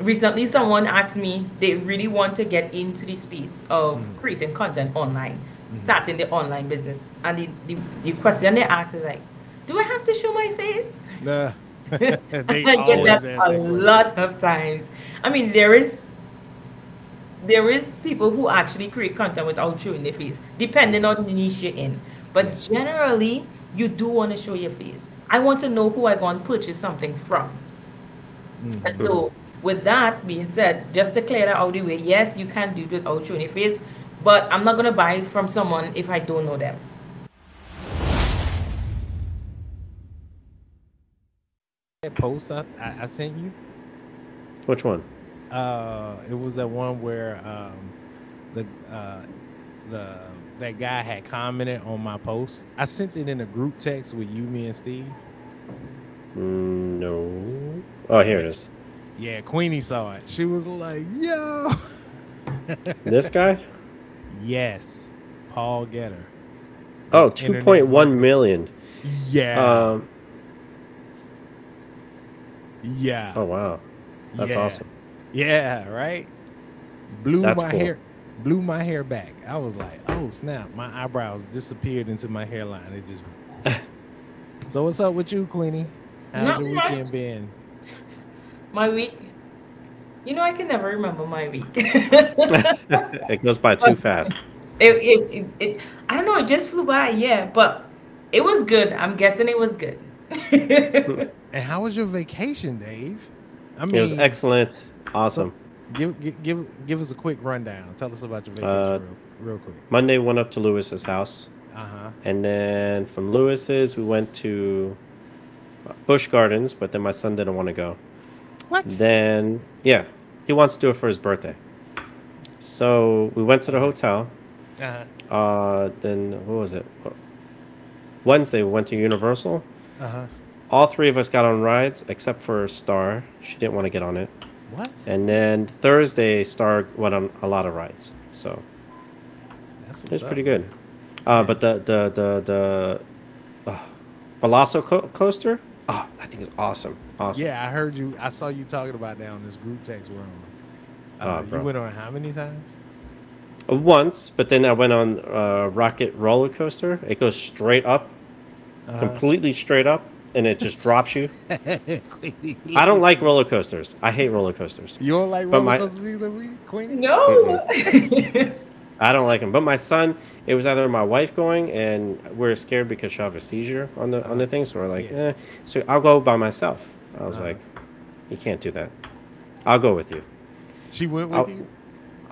recently someone asked me they really want to get into the space of mm. creating content online, mm. starting the online business. And the, the, the, question they asked is like, do I have to show my face? Nah. I get that a lot of times. I mean, there is there is people who actually create content without showing their face, depending on the niche you're in. But generally, you do want to show your face. I want to know who I going to purchase something from. Mm-hmm. So, with that being said, just to clear that out of the way, yes, you can do it without showing your face, but I'm not going to buy from someone if I don't know them. That post I, I sent you? Which one? Uh, it was that one where um, the uh, the that guy had commented on my post. I sent it in a group text with you, me, and Steve. Mm, no. Oh, here it is. Yeah, Queenie saw it. She was like, "Yo." this guy? Yes, Paul Getter. Oh, 2.1 million. Yeah. Um, yeah. Oh wow, that's yeah. awesome. Yeah, right. Blew that's my cool. hair blew my hair back. I was like, oh snap, my eyebrows disappeared into my hairline. It just. so what's up with you, Queenie? How's Not your weekend much. been? My week. You know, I can never remember my week. it goes by too fast. It, it, it, it, I don't know. It just flew by. Yeah, but it was good. I'm guessing it was good. and how was your vacation, Dave? I mean, it was excellent. Awesome. Give, give give give us a quick rundown. Tell us about your vacation uh, real, real, quick. Monday went up to Lewis's house. Uh-huh. And then from Lewis's we went to Busch Gardens, but then my son didn't want to go. What? Then yeah, he wants to do it for his birthday. So we went to the hotel. Uh-huh. Uh then what was it? Wednesday we went to Universal. Uh-huh. All three of us got on rides except for Star. She didn't want to get on it. What? And then Thursday, Star went on a lot of rides, so That's it's pretty good. Uh, but the the the the uh, Velocicoaster, coaster, oh, I think it's awesome. Awesome. Yeah, I heard you. I saw you talking about that on this group text we're on. Uh, oh, you went on how many times? Uh, once, but then I went on uh, Rocket Roller Coaster. It goes straight up, uh-huh. completely straight up, and it just drops you. I don't like roller coasters. I hate roller coasters. You don't like roller my, coasters either, Queenie? No. I don't like them. But my son, it was either my wife going, and we're scared because she'll have a seizure on the on the thing. So we're like, yeah. eh. So I'll go by myself. I was uh like, you can't do that. I'll go with you. She went with I'll, you.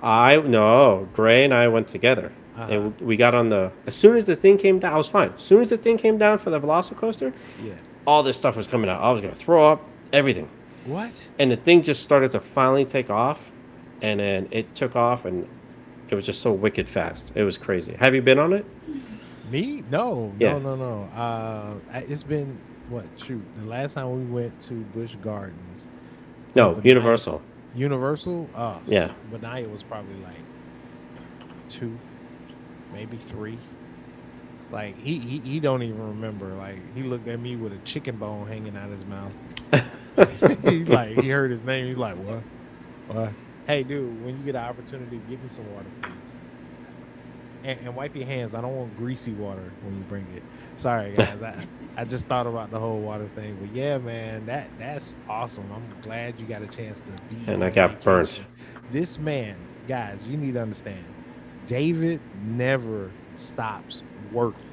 I no. Gray and I went together. Uh-huh. And we got on the as soon as the thing came down, I was fine. As soon as the thing came down for the Velocicoaster, yeah, all this stuff was coming out. I was gonna throw up everything. What? And the thing just started to finally take off, and then it took off, and it was just so wicked fast. It was crazy. Have you been on it? Me? No, yeah. no, no, no. Uh, it's been what? Shoot, the last time we went to Busch Gardens. No, Universal. Universal. Oh, yeah. But now it was probably like two, maybe three. Like he, he he don't even remember. Like he looked at me with a chicken bone hanging out his mouth. he's like he heard his name. He's like what? What? Hey dude, when you get an opportunity, give me some water, please. And, and, wipe your hands. I don't want greasy water when you bring it. Sorry guys, I I just thought about the whole water thing. But yeah, man, that that's awesome. I'm glad you got a chance to be. And I got vacation. burnt. This man, guys, you need to understand. David never stops working.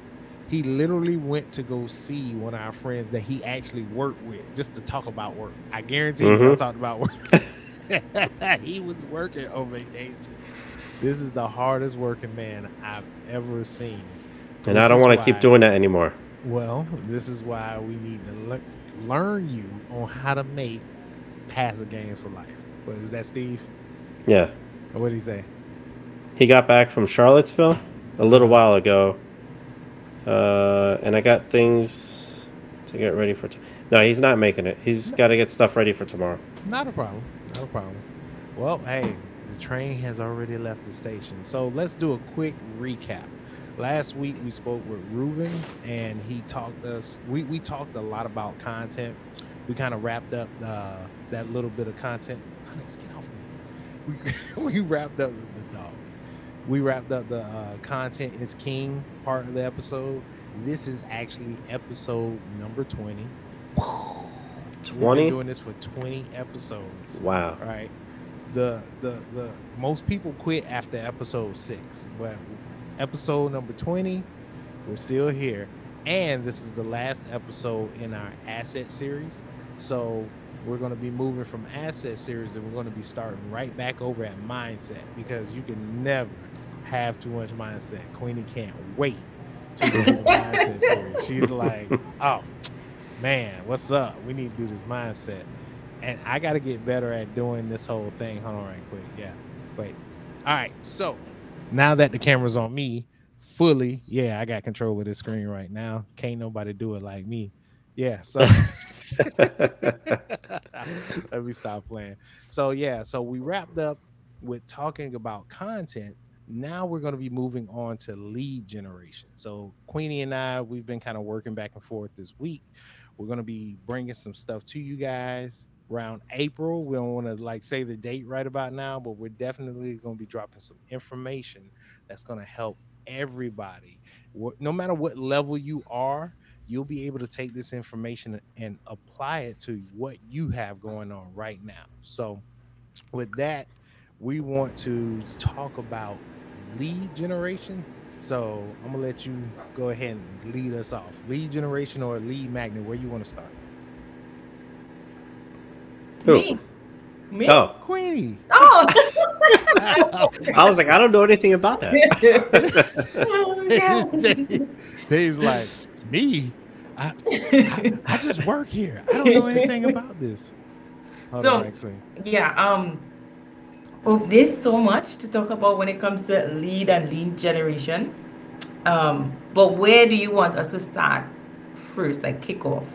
He literally went to go see one of our friends that he actually worked with just to talk about work. I guarantee mm-hmm. you, talked about work. he was working on vacation. This is the hardest working man I've ever seen. And this I don't want to keep doing that anymore. Well, this is why we need to le- learn you on how to make passive gains for life. But is that Steve? Yeah. what did he say? He got back from Charlottesville a little while ago uh, and I got things to get ready for. T- no, he's not making it. He's got to get stuff ready for tomorrow. Not a problem. Not a problem. Well, hey, the train has already left the station. So let's do a quick recap. Last week we spoke with Ruben, and he talked us. We we talked a lot about content. We kind of wrapped up the that little bit of content. Get off me. We, we wrapped up the dog. We wrapped up the uh, content is king part of the episode. This is actually episode number 20. We've been 20? doing this for 20 episodes. Wow. Right. The the the most people quit after episode six, but episode number 20, we're still here. And this is the last episode in our asset series. So we're going to be moving from asset series and we're going to be starting right back over at mindset because you can never have too much mindset. Queenie can't wait to do mindset series. She's like, oh man, what's up? We need to do this mindset. And I got to get better at doing this whole thing. Hold on, right quick. Yeah, wait. All right. So now that the camera's on me fully, yeah, I got control of this screen right now. Can't nobody do it like me. Yeah. So let me stop playing. So yeah, so we wrapped up with talking about content. Now we're going to be moving on to lead generation. So Queenie and I, we've been kind of working back and forth this week. We're going to be bringing some stuff to you guys around April. We don't want to like say the date right about now, but we're definitely going to be dropping some information that's going to help everybody. No matter what level you are, you'll be able to take this information and apply it to what you have going on right now. So, with that, we want to talk about lead generation. So, I'm gonna let you go ahead and lead us off. Lead generation or lead magnet, where you want to start? Who? Me. Me. Oh, Queenie. Oh. I was like, I don't know anything about that. Dave, Dave's like, me? I, I, I just work here. I don't know anything about this. Hold So- on. Yeah, um well, there's so much to talk about when it comes to lead and lead generation. Um, but where do you want us to start first, like kick off?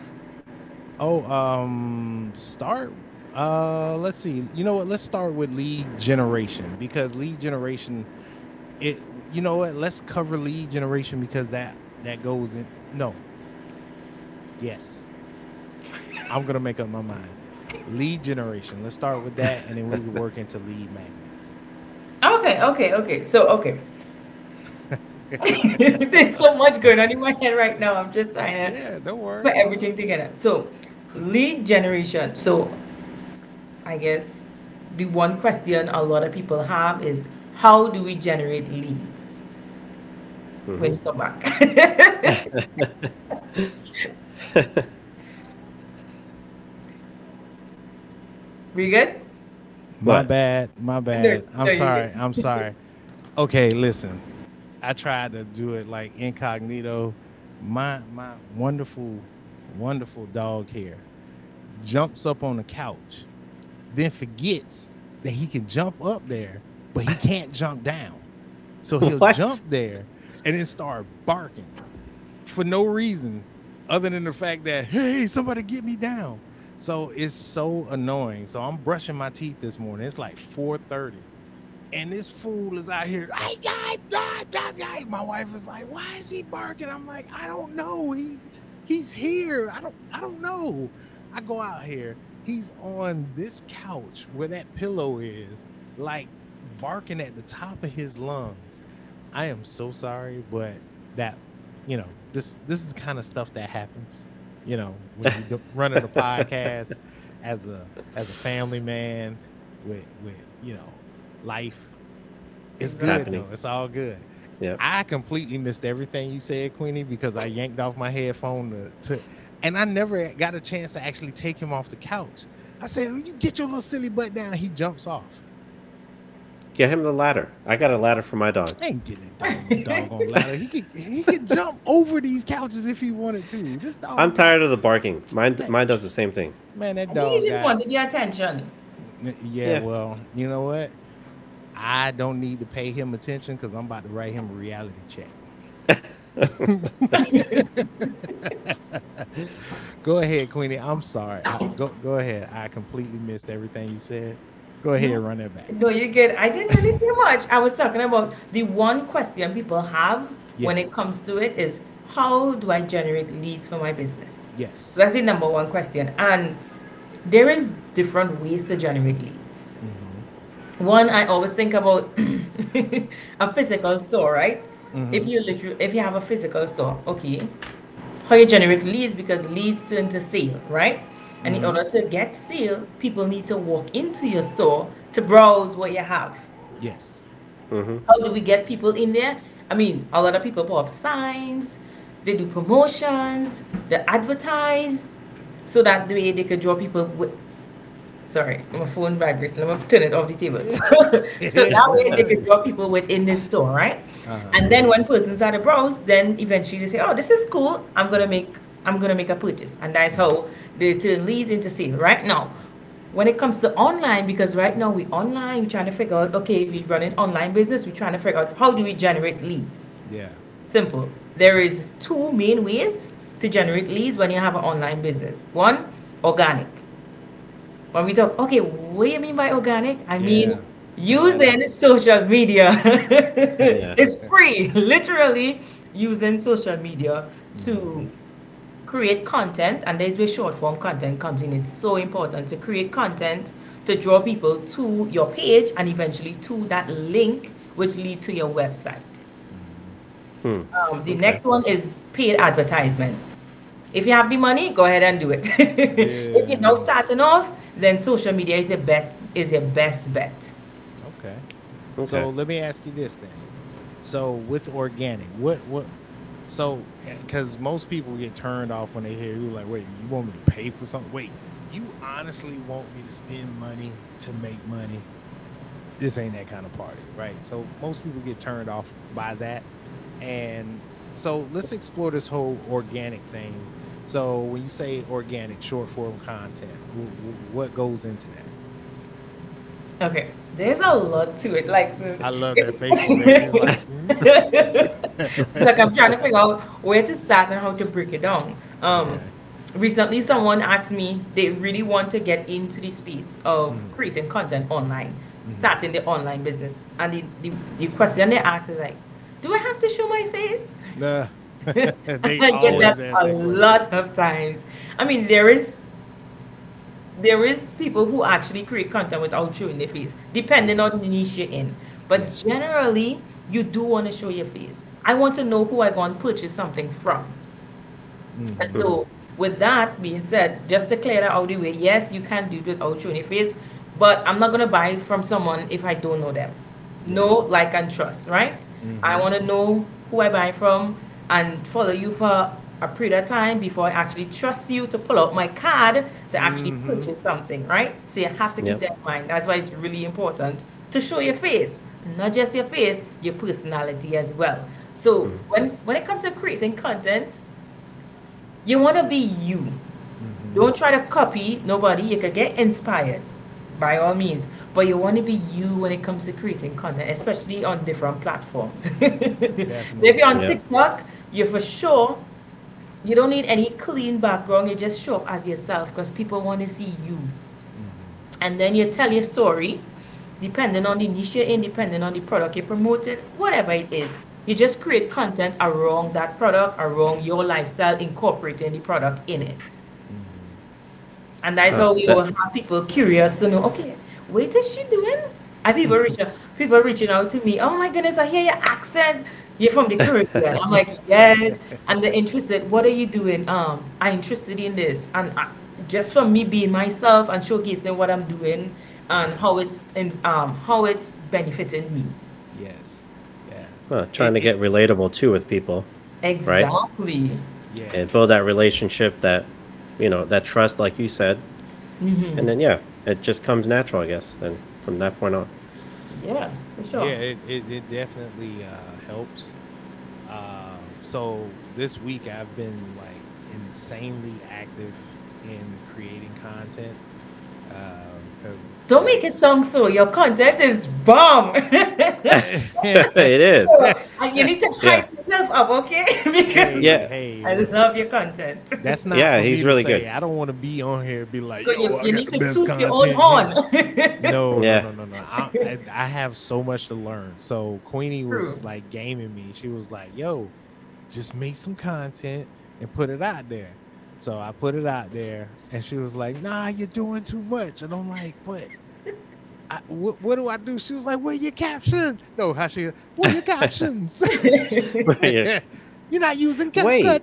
Oh, um, start. Uh, let's see. You know what? Let's start with lead generation because lead generation, it. You know what? Let's cover lead generation because that that goes in. No. Yes. I'm gonna make up my mind. Lead generation. Let's start with that, and then we can work into lead magnets. Okay, okay, okay. So okay. there's so much going on in my head right now. I'm just trying to Yeah, don't worry. put everything together. So, lead generation. So, I guess the one question a lot of people have is how do we generate leads when mm-hmm. you come back? we good? My What? bad. My bad. No, no, I'm you sorry. I'm sorry. Okay, listen. I tried to do it like incognito. My my wonderful, wonderful dog here jumps up on the couch, then forgets that he can jump up there, but he can't jump down. So he'll What? jump there and then start barking for no reason other than the fact that hey, somebody get me down. So it's so annoying. So I'm brushing my teeth this morning. It's like 4:30. And this fool is out here. My wife is like, why is he barking? I'm like, I don't know. He's he's here. I don't I don't know. I go out here. He's on this couch where that pillow is, like barking at the top of his lungs. I am so sorry, but that, you know, this this is the kind of stuff that happens. You know, when you're running a podcast as a as a family man with with you know life. It's good Happening. though. It's all good. Yep. I completely missed everything you said, Queenie, because I yanked off my headphone to, to and I never got a chance to actually take him off the couch. I said, "You get your little silly butt down." He jumps off. Get him the ladder. I got a ladder for my dog. I ain't getting a dog, doggone ladder. He could he could jump over these couches if he wanted to. This dog. I'm tired of the barking. Mine, mine does the same thing. Man, that I dog. think you just got- wanted the attention. Yeah, Yeah. well, you know what? I don't need to pay him attention because I'm about to write him a reality check. go ahead, Queenie. I'm sorry. I- go go ahead. I completely missed everything you said. Go ahead and run it back. No, you get. I didn't really say much. I was talking about the one question people have when it comes to it is how do I generate leads for my business? Yes. So that's the number one question. And there is different ways to generate leads. Mm-hmm. One, I always think about a physical store, right? Mm-hmm. If you literally, if you have a physical store, okay, how you generate leads because leads turn to sale, right? And mm-hmm. in order to get sale, people need to walk into your store to browse what you have. Yes. Mm-hmm. How do we get people in there? I mean, a lot of people put up signs, they do promotions, they advertise, so that the way they could draw people with. Sorry, my phone vibrating. Let me turn it off the table. so that way they could draw people within the store, right? Uh-huh. And then when persons are to browse, then eventually they say, "Oh, this is cool. I'm gonna make I'm gonna make a purchase," and that's how they turn leads into sale. Right now, when it comes to online, because right now we online, we're trying to figure out, okay, we run an online business, we're trying to figure out how do we generate leads. Yeah. Simple. There is two main ways to generate leads when you have an online business. One, organic. When we talk, okay, what do you mean by organic? I mean using social media. yeah. It's free, literally using social media to mm-hmm. Create content, and there's where short form content comes in. It's so important to create content to draw people to your page and eventually to that link, which lead to your website. Hmm. Um, the okay. next one is paid advertisement. If you have the money, go ahead and do it. yeah. If you're now starting off, then social media is a bet is your best bet. Okay. okay. So let me ask you this then. So with organic, what what so because most people get turned off when they hear you like, wait, you want me to pay for something? Wait, you honestly want me to spend money to make money? This ain't that kind of party, right? So most people get turned off by that. And so let's explore this whole organic thing. So when you say organic, short form content, what goes into that? Okay, there's a lot to it. Like I love that face. like, like I'm trying to figure out where to start and how to break it down. Um, yeah. Recently, someone asked me they really want to get into the space of mm-hmm. creating content online, mm-hmm. starting the online business, and the, the, the question they asked is like, do I have to show my face? Nah. I get that a lot of times. I mean, there is there is people who actually create content without showing their face, depending on the niche you're in. But generally, you do want to show your face. I want to know who I going to purchase something from. Mm-hmm. And so, with that being said, just to clear that out the way, yes, you can do it without showing your face, but I'm not going to buy from someone if I don't know them. Know, like, and trust, right? Mm-hmm. I want to know who I buy from and follow you for a period of time before I actually trust you to pull out my card to actually mm-hmm. purchase something, right? So you have to keep yep. that in mind. That's why it's really important to show your face, not just your face, your personality as well. So mm-hmm. when when it comes to creating content, you want to be you. Mm-hmm. Don't try to copy nobody. You can get inspired by all means. But you want to be you when it comes to creating content, especially on different platforms. so if you're on yeah. TikTok, you're for sure you don't need any clean background. You just show up as yourself because people want to see you. Mm-hmm. And then you tell your story, depending on the niche you're in, depending on the product you're promoting, whatever it is. You just create content around that product, around your lifestyle, incorporating the product in it. And that's how we will have people curious to know, okay, what is she doing? And people reach people reaching out to me, oh my goodness, I hear your accent. You're from the Caribbean. I'm like, yes. And they're interested. What are you doing? Um, I'm interested in this. And I, just for me being myself and showcasing what I'm doing and how it's in, um how it's benefiting me. Yes. Yeah. Well, trying to get relatable too with people. Exactly. Right? Yeah. And build that relationship that you know that trust like you said mm-hmm. and then yeah it just comes natural i guess then from that point on yeah for sure yeah it, it, it definitely uh, helps uh, so this week i've been like insanely active in creating content uh, because don't make it sound so. Your content is bomb. it is. you need to hype yeah. Yourself up, okay? because yeah, hey, I love your content. That's not. Yeah, he's really good. I don't want to be on here and be like, so you, you need to toot your own horn. no, yeah. no, no, no, no. I, I, have so much to learn. So Queenie True. was like gaming me. She was like, "Yo, just make some content and put it out there." So I put it out there, and she was like, "Nah, you're doing too much." And I'm like, "But I, what, what do I do?" She was like, "Where your captions?" No, how she? Where your captions? You're not using Wait.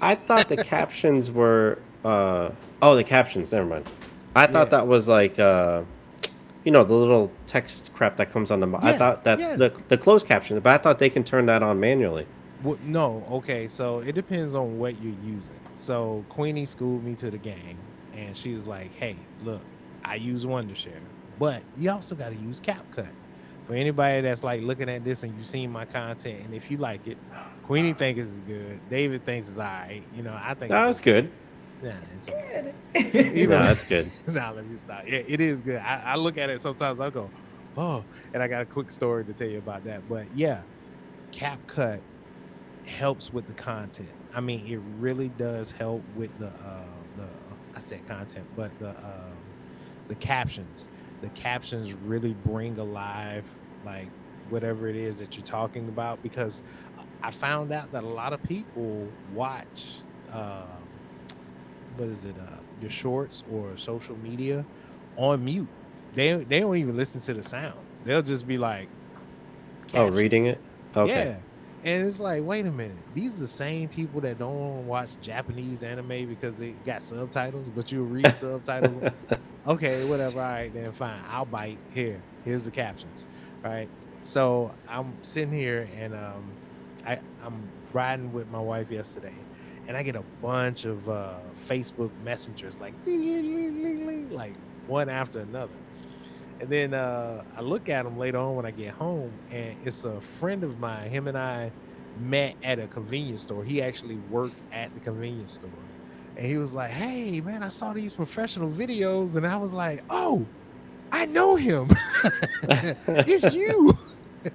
I thought the captions were. Uh, oh, the captions. Never mind. I thought Yeah. that was like, uh, you know, the little text crap that comes on the. I thought that's yeah. the the closed caption, but I thought they can turn that on manually. Well, no, okay, so it depends on what you're using. So Queenie schooled me to the game, and she's like, "Hey, look, I use Wondershare, but you also got to use CapCut." For anybody that's like looking at this and you've seen my content, and if you like it, Queenie thinks it's good. David thinks it's alright. You know, I think No, it's that's good. Nah, it's all right. No, that's good. nah, let me stop. Yeah, it is good. I, I look at it sometimes. I go, oh, and I got a quick story to tell you about that. But yeah, CapCut helps with the content. I mean, it really does help with the uh, the I said content, but the um, the captions. The captions really bring alive like whatever it is that you're talking about because I found out that a lot of people watch. Uh, what is it? Uh, your shorts or social media on mute. They they don't even listen to the sound. They'll just be like, Oh, reading it. Okay. Yeah. And it's like, wait a minute. These are the same people that don't want to watch Japanese anime because they got subtitles, but you read subtitles. Okay, whatever. All right, then fine. I'll bite. Here, here's the captions. Right. So I'm sitting here and um, I I'm riding with my wife yesterday, and I get a bunch of uh, Facebook messengers like like one after another. And then uh, I look at him later on when I get home, and it's a friend of mine. Him and I met at a convenience store. He actually worked at the convenience store. And he was like, Hey, man, I saw these professional videos. And I was like, Oh, I know him. it's you.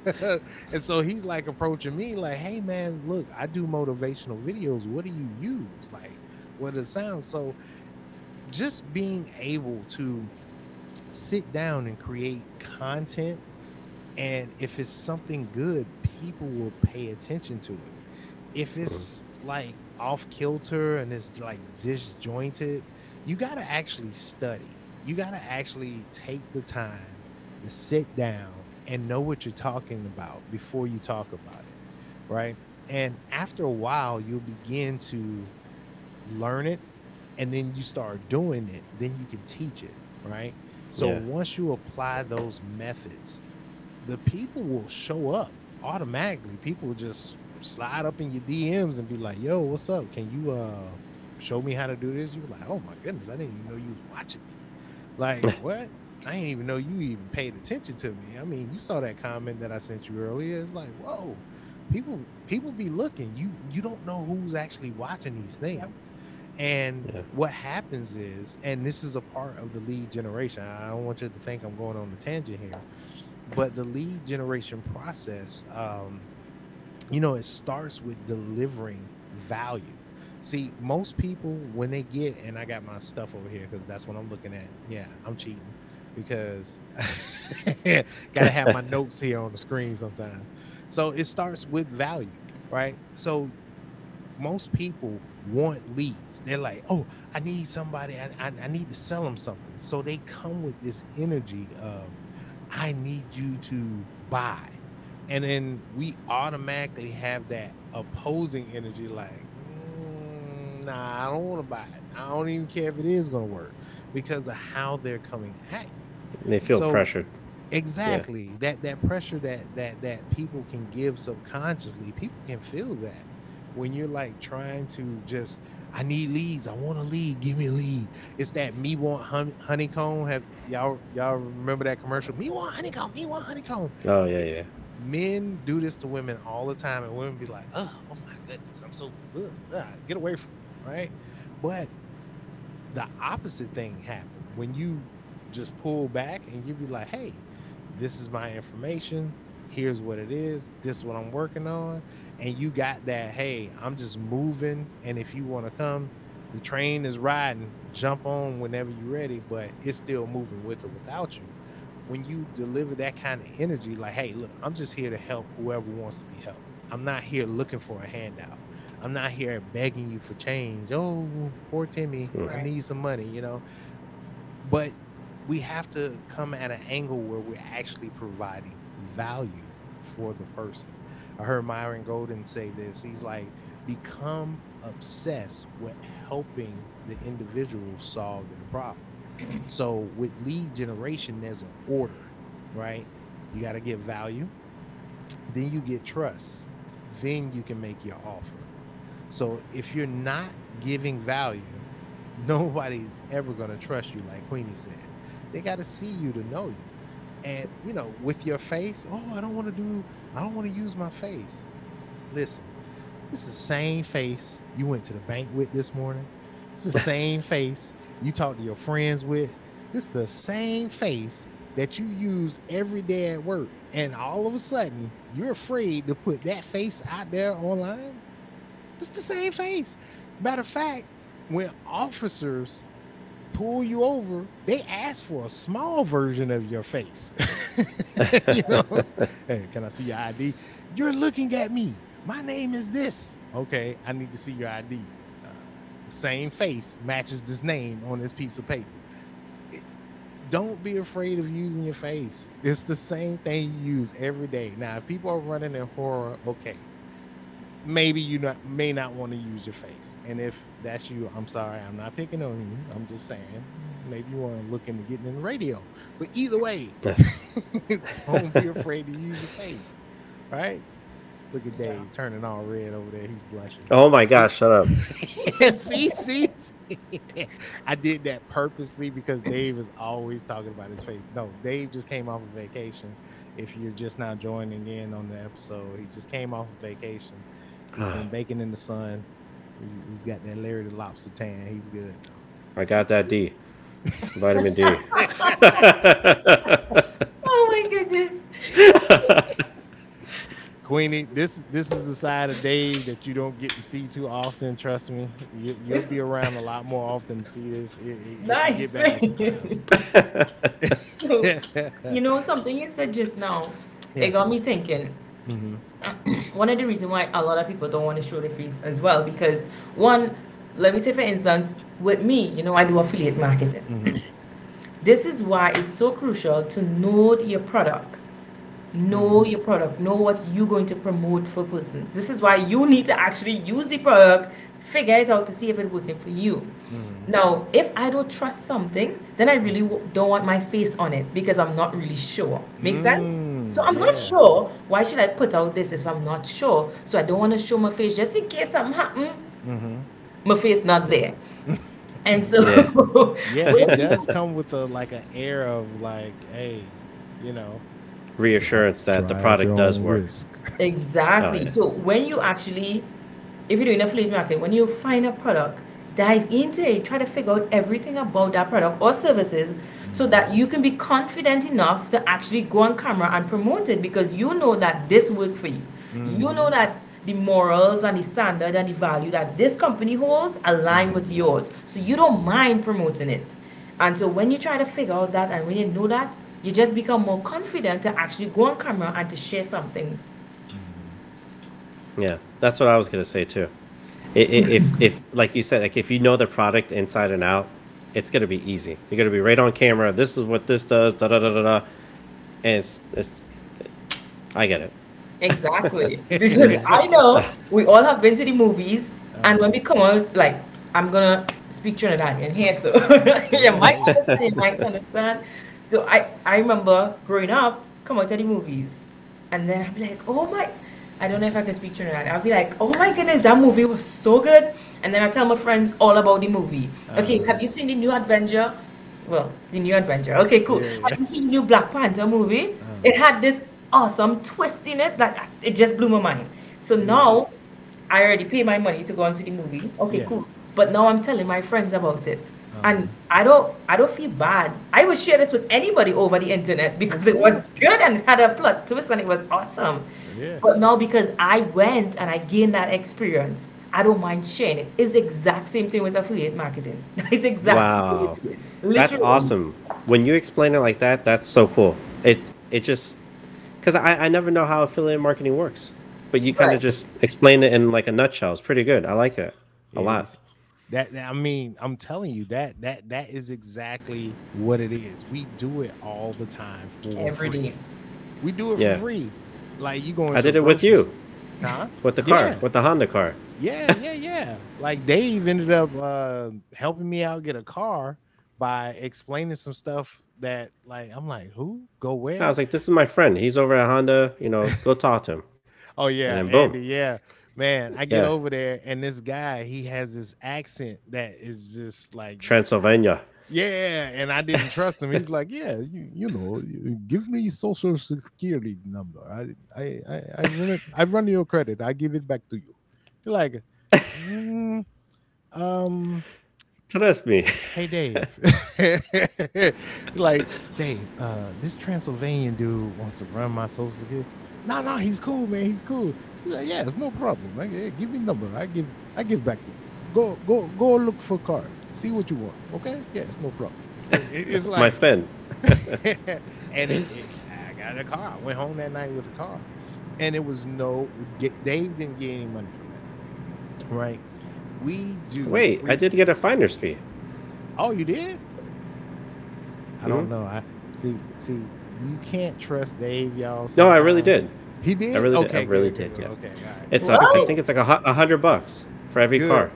and so he's like approaching me, like, Hey, man, look, I do motivational videos. What do you use? Like, what does it sound? So just being able to sit down and create content and if it's something good people will pay attention to it. If mm-hmm. it's like off kilter and it's like disjointed you got to actually study. You got to actually take the time to sit down and know what you're talking about before you talk about it right? And after a while you'll begin to learn it and then you start doing it then you can teach it right so Yeah. once you apply those methods, the people will show up automatically. People will just slide up in your DMs and be like, "Yo, what's up? Can you uh show me how to do this?" You're like, "Oh my goodness, I didn't even know you was watching me." Like, what? I didn't even know you even paid attention to me. I mean, you saw that comment that I sent you earlier. It's like, whoa, people people be looking. You you don't know who's actually watching these things. And Yeah. what happens is, and this is a part of the lead generation. I don't want you to think I'm going on the tangent here, but the lead generation process, um, you know, it starts with delivering value. See, most people when they get, and I got my stuff over here because that's what I'm looking at. Yeah, I'm cheating because gotta have my notes here on the screen sometimes. So it starts with value, right? So most people want leads. They're like, oh, I need somebody, I, I, I need to sell them something. So they come with this energy of, I need you to buy. And then we automatically have that opposing energy like, "Mm, nah, I don't want to buy it. I don't even care if it is going to work because of how they're coming at you. They feel So- pressured. Exactly. That that pressure that that that people can give subconsciously, people can feel that when you're like trying to just I need leads. I want a lead. Give me a lead. It's that me want hon- honeycomb. Have y'all y'all remember that commercial? Me want honeycomb. Me want honeycomb. Oh yeah, yeah. Men do this to women all the time, and women be like, "Oh, oh my goodness, I'm so ugh, ugh, get away from me," right? But the opposite thing happened when you just pull back and you be like, "Hey, this is my information. Here's what it is. This is what I'm working on." And you got that, "Hey, I'm just moving, and if you want to come, the train is riding. Jump on whenever you're ready, but it's still moving with or without you." When you deliver that kind of energy, like, "Hey, look, I'm just here to help whoever wants to be helped. I'm not here looking for a handout. I'm not here begging you for change. Oh, poor Timmy, I need some money, you know. But we have to come at an angle where we're actually providing value for the person. I heard Myron Golden say this. He's like, become obsessed with helping the individual solve their problem. So with lead generation, there's an order, right? You got to give value, then you get trust, then you can make your offer. So if you're not giving value, nobody's ever going to trust you, like Queenie said. They got to see you to know you. And, you know, with your face, oh, I don't want to do, I don't want to use my face. Listen, this is the same face you went to the bank with this morning. It's the same face you talk to your friends with. This is the same face that you use every day at work. And all of a sudden, you're afraid to put that face out there online. It's the same face. Matter of fact, when officers pull you over, they ask for a small version of your face. you know, hey, can I see your ID? You're looking at me. My name is this. Okay, I need to see your ID. Uh, the same face matches this name on this piece of paper. It- don't be afraid of using your face. It's the same thing you use every day. Now, if people are running in horror, okay, maybe you not may not want to use your face. And if that's you, I'm sorry, I'm not picking on you. I'm just saying maybe you want to look into getting in the radio. But either way, don't be afraid to use your face. Right? Look at Dave turning all red over there. He's blushing. Oh my gosh, shut up. see, see, see. I did that purposely because Dave is always talking about his face. No, Dave just came off of vacation. If you're just now joining in on the episode, he just came off of vacation. He's been ah. baking in the sun. He's, he's got that Larry the Lobster tan. He's good. I got that D. Vitamin D. Oh my goodness. Queenie, this this is the side of Dave that you don't get to see too often. Trust me, you, you'll be around a lot more often to see this. It- it- it Nice. get bad you know something you said just now? It got me thinking. Mhm. one of the reasons why a lot of people don't want to show their face as well because one let me say for instance with me you know i do affiliate marketing. Mhm. this is why it's so crucial to know your product know your product know what you're going to promote for persons. This is why you need to actually use the product figure it out to see if it's working for you. Mhm. now if i don't trust something then i really don't want my face on it because i'm not really sure. Make sense? Mm, so i'm not sure why should i put out this if i'm not sure so i don't want to show my face just in case something happen Mhm. my face not there and so Yeah, when it does come with a like an air of like, hey, you know, Reassurance that the product does work. risk. Exactly. Oh, yeah. So when you actually, if you're doing affiliate marketing, when you find a product, dive into it, try to figure out everything about that product or services so that you can be confident enough to actually go on camera and promote it because you know that this worked for you. You mm. know that the morals and the standard and the value that this company holds align with yours. So you don't mind promoting it. And so when you try to figure out that and when you know that, you just become more confident to actually go on camera and to share something mm. Yeah, that's what I was gonna say too. If, if, like you said, like if you know the product inside and out, it's gonna be easy. You're gonna be right on camera. This is what this does. Da da da da da. And it's, it's I get it. Exactly. Because I know we all have been to the movies, and when we come out, like, I'm gonna speak Trinidadian here, so you might understand, you might understand. So I, I remember growing up, come out to the movies, and then be like, oh my, I don't know if I can speak Trinidadian. I'll be like, oh my goodness, that movie was so good. And then I tell my friends all about the movie. Uh-huh. Okay, have you seen the new adventure? Well, the new adventure. Okay, cool. Yeah, yeah. Have you seen the new Black Panther movie? Uh-huh. It had this awesome twist in it that it just blew my mind. So mm-hmm. now I already pay my money to go and see the movie. Okay, Yeah. cool. But now I'm telling my friends about it. And I don't I don't feel bad. I would share this with anybody over the internet because it was good and it had a plot twist and it was awesome. Yeah. But now because I went and I gained that experience, I don't mind sharing it. It's the exact same thing with affiliate marketing. it's exactly Wow. it. That's awesome. When you explain it like that, that's so cool. It it just because I, I never know how affiliate marketing works. but you kind Right. of just explain it in like a nutshell. It's pretty good. I like it a lot. It's- That that- I mean, I'm telling you that that that is exactly what it is. We do it all the time for Every free. day. We do it Yeah. for free. Like you going? I did it with you Huh? with the car, Yeah. with the Honda car. Yeah, yeah, yeah. Like Dave ended up uh helping me out get a car by explaining some stuff that like I'm like, who? Go where? I was like, this is my friend. He's over at Honda. You know, go talk to him. Oh yeah, and boom. Andy, yeah. Man, I get Yeah. over there and this guy, he has this accent that is just like Transylvania. Yeah, and I didn't trust him. He's like, "Yeah, you, you know, give me social security number. I I I, I run it. I run your credit. I give it back to you." You're like, "Mm, um, Trust me. hey Dave, like Dave, uh, this Transylvanian dude wants to run my social security. No, no, he's cool, man. He's cool. Like, yeah, it's no problem. Like, yeah, give me number. I give, I give back to you. Go, go, go look for card. See what you want. Okay, yeah, it's no problem. It- it's my friend. and it, it, I got a car. I went home that night with a car, and it was no. Get, Dave didn't get any money from that, right? We do. Wait, free- I did get a finder's fee. Oh, you did? I don't Mhm. know. I see. See, you can't trust Dave, y'all. No, I really did. He did. I really did. I really good, did, good, yes. Okay, all right. It's cool. uh, I think it's like a, a hundred bucks for every Good. car.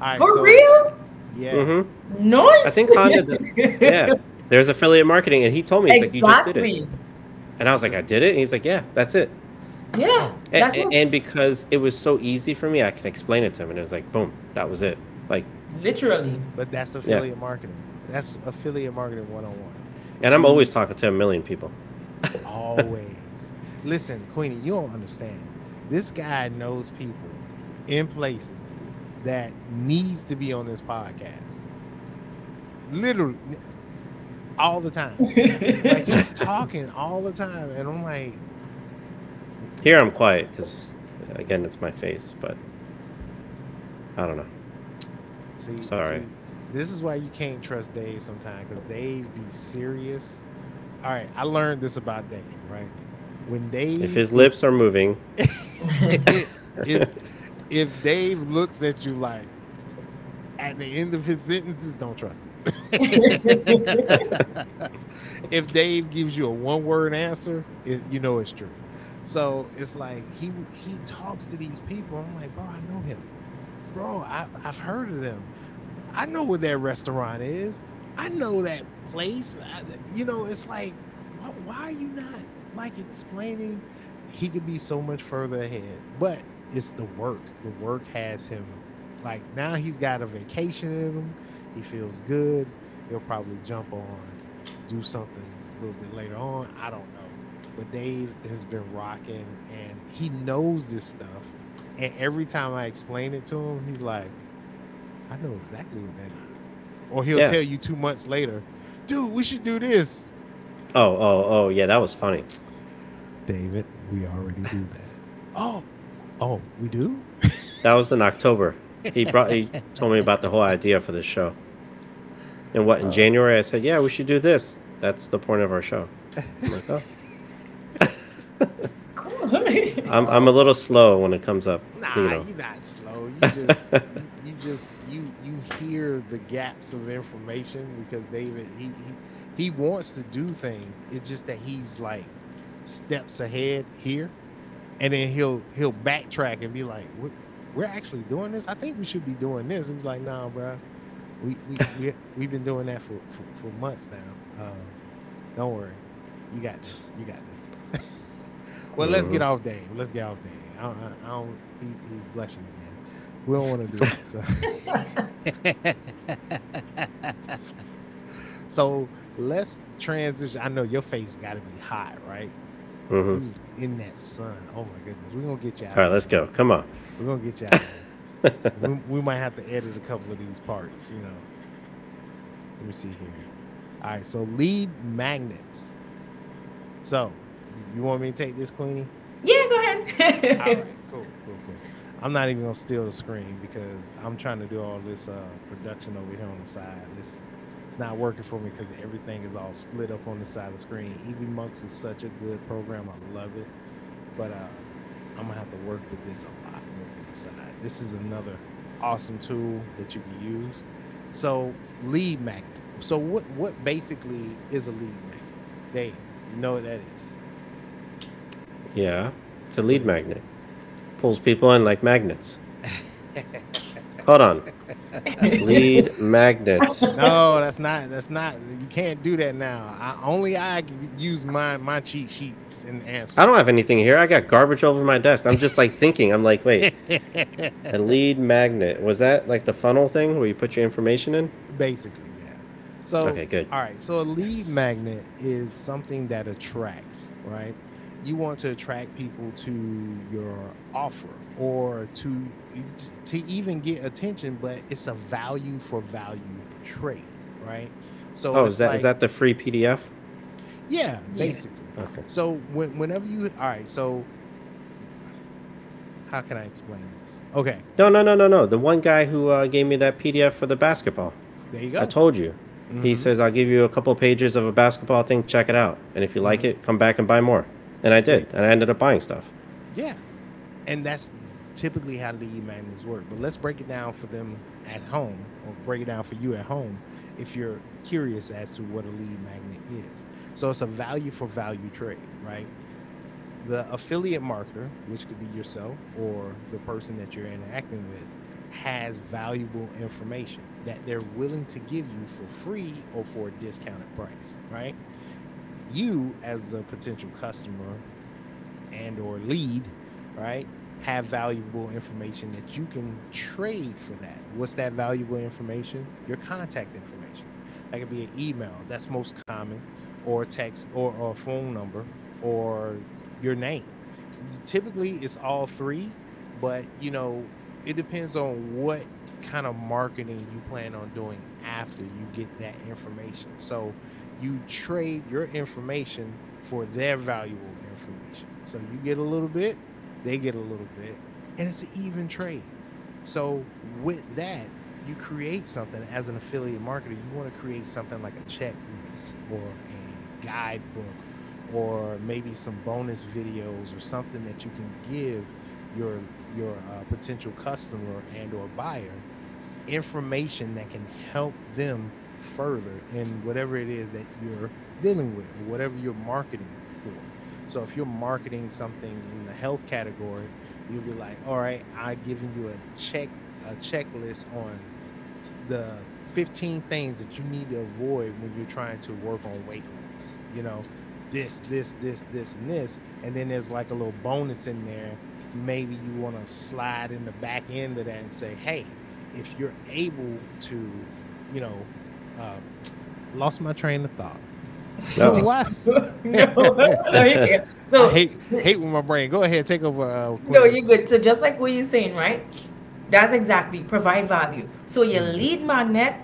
All right, For so- real? Yeah. Mm-hmm. Nice. I think Honda. Did, yeah, there's affiliate marketing, and he told me he's like, you just did it, exactly. and I was like, I did it, and he's like, yeah, that's it. Yeah. And, That's and, because it was so easy for me, I can explain it to him, and it was like, boom, that was it. Like, Literally. But that's affiliate marketing. That's affiliate marketing one on one. and I'm always talking to a million people. Always. Listen, Queenie, you don't understand. This guy knows people in places that needs to be on this podcast. Literally all the time. like he's talking all the time, and I'm like, Here I'm quiet because, again, it's my face, but I don't know. see, Sorry. see, this is why you can't trust Dave sometimes because Dave be serious. All right, I learned this about Dave, right? When Dave If his lips is- are moving, if, if Dave looks at you like at the end of his sentences, don't trust him. if Dave gives you a one word answer, it, you know it's true. So it's like he he talks to these people. I'm like, bro, I know him, bro. I, I've heard of them. I know where that restaurant is. I know that place. I, you know, it's like, why, why are you not like explaining? He could be so much further ahead, but it's the work. The work has him. Like now, he's got a vacation in him. He feels good. He'll probably jump on, do something a little bit later on. I don't know. But Dave has been rocking, and he knows this stuff. And every time I explain it to him, he's like, "I know exactly what that is." Or he'll Yeah. tell you two months later, "Dude, we should do this." Oh, oh, oh, yeah, that was funny. David, we already do that. Oh, oh, we do. That was in October. He brought. He told me about the whole idea for this show. And what in Uh. January I said, yeah, we should do this. That's the point of our show. I'm like, oh. Cool. I'm, I'm a little slow when it comes up. Nah, you know. you're not slow. You just, you, you just, you you hear the gaps of information because David, he, he he wants to do things. It's just that he's like steps ahead here, and then he'll he'll backtrack and be like, "We're, we're actually doing this. I think we should be doing this." And be like, "Nah, bro, we we we we've been doing that for for, for months now. Um, don't worry, you got this. You got this." well, let's get off Dave. Let's get off Dave. I don't, I, I don't he, he's blushing again. We don't want to do that. So. so let's transition. I know your face got to be hot, right? Mhm. Who's in that sun? Oh my goodness, we're gonna get you out. All right, let's go. Come on. We're gonna get you out. we, we might have to edit a couple of these parts, you know. Let me see here. All right, so lead magnets. So, you want me to take this, Queenie? yeah, go ahead. All right, cool, cool, cool. I'm not even gonna steal the screen because I'm trying to do all this uh, production over here on the side. This it's not working for me because everything is all split up on the side of the screen. EV Monks is such a good program. I love it, but uh, I'm gonna have to work with this a lot more on the side. This is another awesome tool that you can use. So lead magnet. So what what basically is a lead magnet? Dave, you know what that is? Yeah, it's a lead magnet. Pulls people in like magnets. Hold on. Lead magnet. No, that's not. That's not. You can't do that now. I, only I use my my cheat sheets and answer. I don't have anything here. I got garbage over my desk. I'm just like thinking. I'm like, wait. A lead magnet. Was that like the funnel thing where you put your information in? Basically, yeah. So Okay, good. All right. So a lead magnet is something that attracts, right? You want to attract people to your offer or to to even get attention, but it's a value for value trade, right? So Oh, is that is like- that the free PDF? yeah, Yeah. basically. Okay. So when, whenever you all right, so how can I explain this? Okay, No, no, no, no, no. The one guy who uh, gave me that PDF for the basketball. there you go. I told you. He Mhm. says I'll give you a couple pages of a basketball thing. Check it out, and if you like Mhm. it, come back and buy more. And I did, and I ended up buying stuff. Yeah, and that's typically how lead magnets work. But let's break it down for them at home, or break it down for you at home, if you're curious as to what a lead magnet is. So it's a value for value trade, right? The affiliate marketer, which could be yourself or the person that you're interacting with, has valuable information that they're willing to give you for free or for a discounted price, right? You, as the potential customer and or lead, right, have valuable information that you can trade for that. What's that valuable information? Your contact information. That could be an email, that's most common, or text or, or a phone number or your name. Typically it's all three, but you know, it depends on what kind of marketing you plan on doing after you get that information. So you trade your information for their valuable information. So you get a little bit, they get a little bit, and it's an even trade. So with that, you create something as an affiliate marketer. You want to create something like a checklist or a guidebook or maybe some bonus videos or something that you can give your your uh, potential customer and or buyer information that can help them further in whatever it is that you're dealing with or whatever you're marketing. So if you're marketing something in the health category, you'll be like, all right, I'm giving you a check a checklist on the 15 things that you need to avoid when you're trying to work on weight loss. You know, this, this, this, this, and this. And then there's like a little bonus in there. Maybe you want to slide in the back end of that and say, hey, if you're able to, you know, uh, lost my train of thought. No. What? no, no, you're good. So I hate hate with my brain. Go ahead, take over. Uh, No, you're good. So just like what you're saying, right? That's exactly provide value. So your Mhm. lead magnet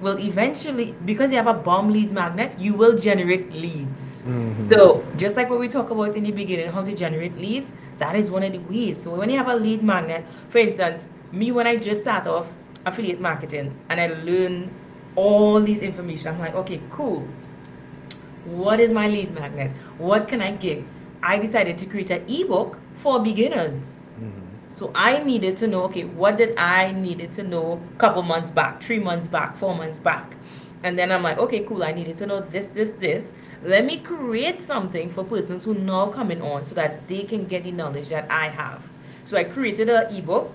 will eventually, because you have a bomb lead magnet, you will generate leads. Mhm. So just like what we talked about in the beginning, how to generate leads, that is one of the ways. So when you have a lead magnet, for instance, me when I just start off affiliate marketing and I learn all these information, I'm like, okay, cool. What is my lead magnet? What can I give? I decided to create an ebook for beginners. Mhm. So I needed to know, okay, what did I needed to know a couple months back, three months back, four months back. And then I'm like, okay, cool, I needed to know this, this, this. Let me create something for persons who now coming on so that they can get the knowledge that I have. So I created an ebook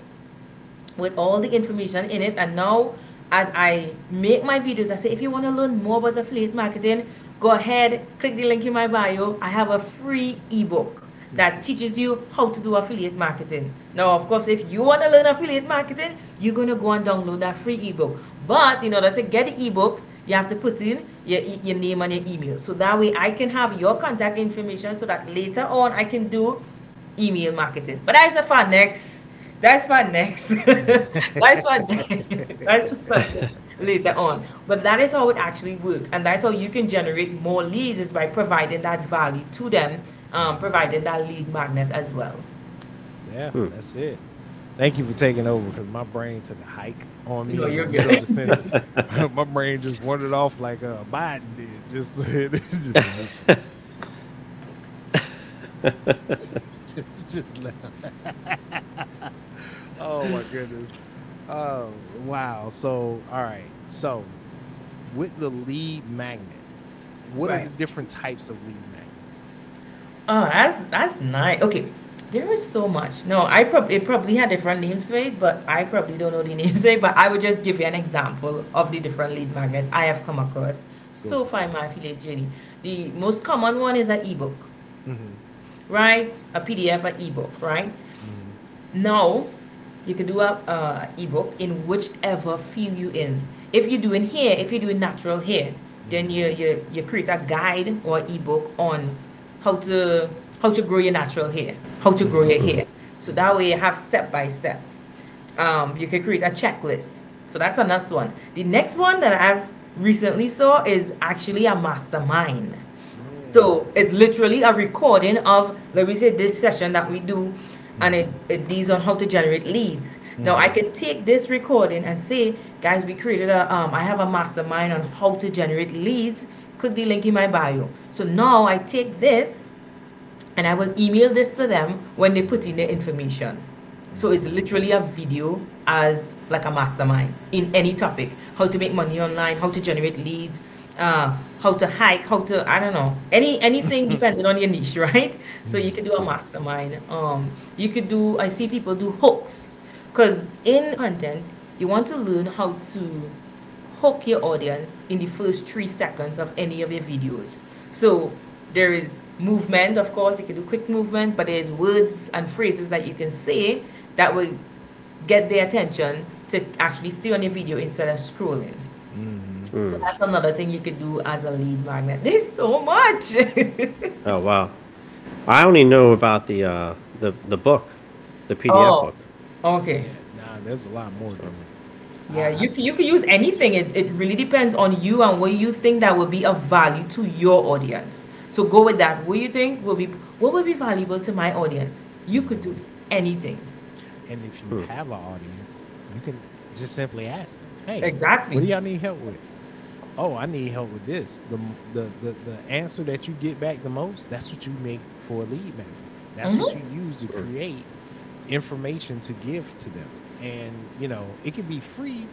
with all the information in it. And now as I make my videos, I say, if you want to learn more about affiliate marketing, go ahead, click the link in my bio. I have a free ebook that teaches you how to do affiliate marketing. Now, of course, if you want to learn affiliate marketing, you're going to go and download that free ebook. But in order to get the ebook, you have to put in your, your name and your email. So that way I can have your contact information so that later on I can do email marketing. But that's for next. That's for next. that's for that's for something later on. But that is how it actually works, and that's how you can generate more leads is by providing that value to them, um, providing that lead magnet as well. Yeah, Hmm. that's it. Thank you for taking over because my brain took a hike on me. No, you're the the good. my brain just wandered off like uh, Biden did. Just, just, just left. oh my goodness. Oh wow. So all right. So with the lead magnet, what are the different types of lead magnets? Oh, that's that's nice. Okay, there is so much. No, I probably it probably had different names for it, but I probably don't know the names for it. But I would just give you an example of the different lead magnets I have come across so far in my affiliate journey. The most common one is an ebook, Mm-hmm. right? A PDF, an ebook, right? Now, you can do a uh, ebook in whichever field you in. If you're doing hair, if you're doing natural hair, then you you, you create a guide or ebook on how to how to grow your natural hair, how to grow your hair. So that way you have step by step. Um, you can create a checklist. So that's the next one. The next one that I've recently saw is actually a mastermind. So it's literally a recording of, let me say, this session that we do, and it, it these on how to generate leads. Now I could take this recording and say, guys, we created a, um, I have a mastermind on how to generate leads. Click the link in my bio. So now I take this, and I will email this to them when they put in their information. So it's literally a video as like a mastermind in any topic. How to make money online, how to generate leads, uh, how to hike, how to I don't know any anything depending on your niche, right? So you could do a mastermind. Um, you could do. I see people do hooks, because in content you want to learn how to hook your audience in the first three seconds of any of your videos. So there is movement, of course, you can do quick movement, but there's words and phrases that you can say that will get their attention to actually stay on your video instead of scrolling. So that's another thing you could do as a lead magnet. There's so much. Oh wow. I only know about the uh, the the book, the PDF Oh. book. okay. Nah, there's a lot more. To it. Yeah, you can, you can use anything. It, it really depends on you and what you think that will be of value to your audience. So go with that. What you think will be what will be valuable to my audience? You could do anything. And if you Hmm. have an audience, you can just simply ask them, "Hey, Exactly. what do y'all need help with?" Oh, I need help with this. The, the the the answer that you get back the most, that's what you make for a lead magnet. That's what you use to create information to give to them. And you know, it can be free,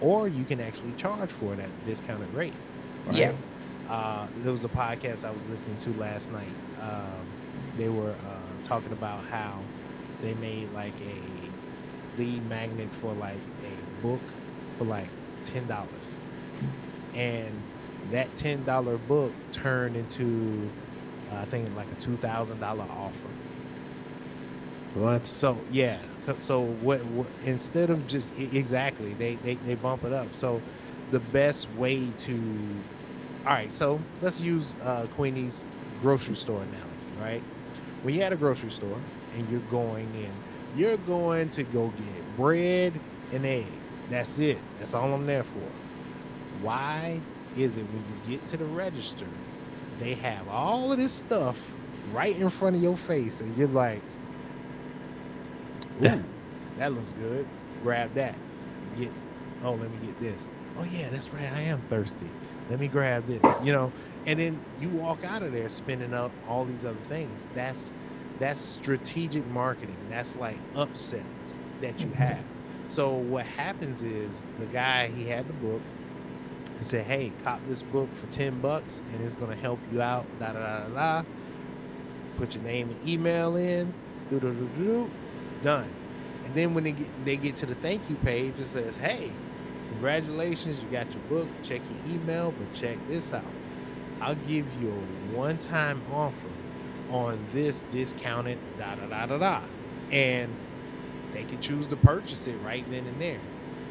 or you can actually charge for it at a discounted rate. right? Yeah. Uh, there was a podcast I was listening to last night. Um, they were uh, talking about how they made like a lead magnet for like a book for like ten dollars, and that ten dollar book turned into uh, I think like a two thousand dollar offer. What? So yeah, so what, what instead of just exactly they, they they bump it up. So the best way to all right. So let's use uh, Queenie's grocery store analogy, right? When you're at a grocery store and you're going in, you're going to go get bread and eggs. That's it. That's all I'm there for. Why is it when you get to the register, they have all of this stuff right in front of your face, and you're like, Ooh, that looks good. Grab that. Get oh, let me get this. Oh yeah, that's right. I am thirsty. Let me grab this. You know, and then you walk out of there spending up all these other things. That's that's strategic marketing. That's like upsells that you mm-hmm. have. So what happens is the guy he had the book. He said, "Hey, cop this book for ten bucks, and it's gonna help you out." Da da da da. Put your name and email in. Do do do do do done. And then when they get they get to the thank you page, it says, "Hey, congratulations, you got your book. Check your email, but check this out. I'll give you a one-time offer on this discounted da da da da da." And they can choose to purchase it right then and there.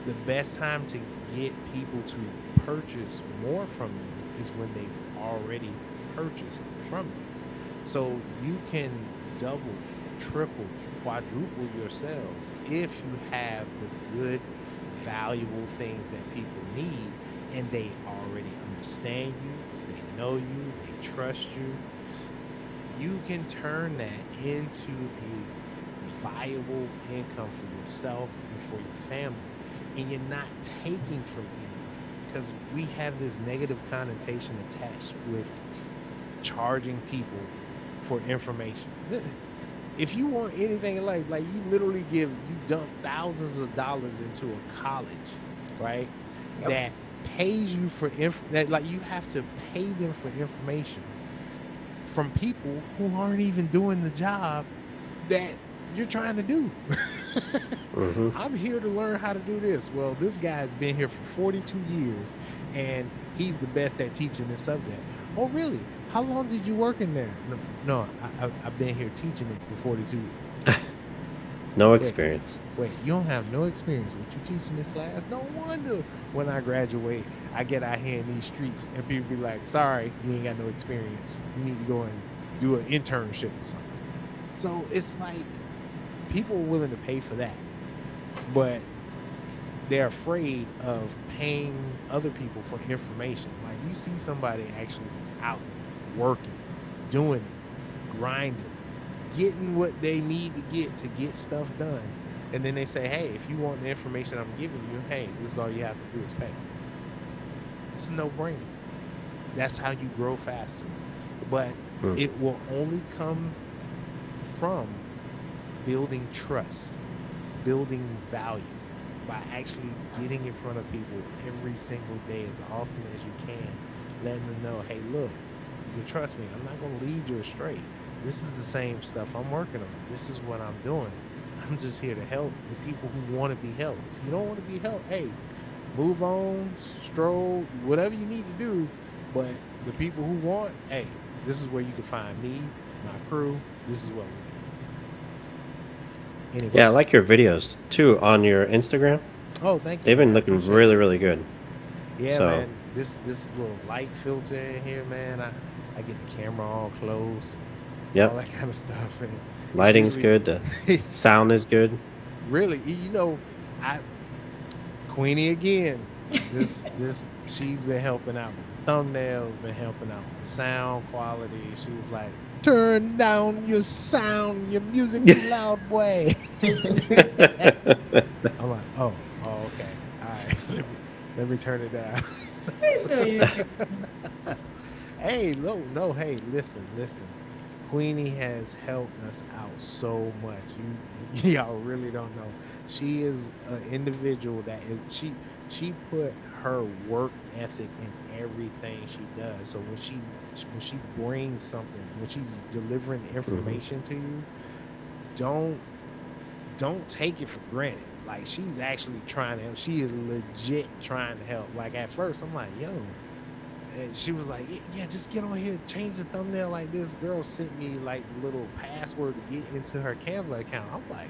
The best time to get people to purchase more from you is when they've already purchased from you. So you can double, triple, quadruple your sales if you have the good, valuable things that people need and they already understand you, they know you, they trust you. You can turn that into a viable income for yourself and for your family. And you're not taking from because we have this negative connotation attached with charging people for information. If you want anything in life, like you literally give you dump thousands of dollars into a college, right? Yep. That pays you for inf that like you have to pay them for information from people who aren't even doing the job that you're trying to do. mm-hmm. I'm here to learn how to do this. Well, this guy's been here for 42 years and he's the best at teaching this subject. Oh, really? How long did you work in there? No, no I, have been here teaching it for 42 years. no experience. Wait, wait, you don't have no experience. What you teaching this class? No wonder when I graduate, I get out here in these streets and people be like, sorry, you ain't got no experience. You need to go and do an internship or something. So it's like people are willing to pay for that. But they're afraid of paying other people for information. Like you see somebody actually out working, doing it, grinding, getting what they need to get to get stuff done. And then they say, hey, if you want the information I'm giving you, hey, this is all you have to do is pay. It's a no brainer. That's how you grow faster. But hmm. it will only come from building trust, building value by actually getting in front of people every single day as often as you can, letting them know, hey, look, you can trust me. I'm not going to lead you astray. This is the same stuff I'm working on. This is what I'm doing. I'm just here to help the people who want to be helped. If you don't want to be helped, hey, move on, stroll, whatever you need to do. But the people who want, hey, this is where you can find me, my crew. This is what we. Anyway. Yeah, I like your videos too on your Instagram. Oh, thank you. They've been looking really, really good. Yeah, so. man. This this little light filter in here, man. I I get the camera all close. Yeah. All that kind of stuff. And Lighting's usually, good. The sound is good. Really, you know, I Queenie again. This this she's been helping out. Thumbnails been helping out. The sound quality. She's like, turn down your sound, your music loud way. I'm like, oh, oh, okay, all right. Let me, let me turn it down. hey, no, no, hey, listen, listen. Queenie has helped us out so much. You, y'all really don't know. She is an individual that is she she put her work ethic in everything she does. So when she when she brings something, when she's delivering mm-hmm. information mm-hmm. to you, don't don't take it for granted. Like she's actually trying to help. She is legit trying to help. Like at first, I'm like, yo, and she was like, "Yeah, just get on here, change the thumbnail like this." Girl sent me like the little password to get into her Canva account. I'm like,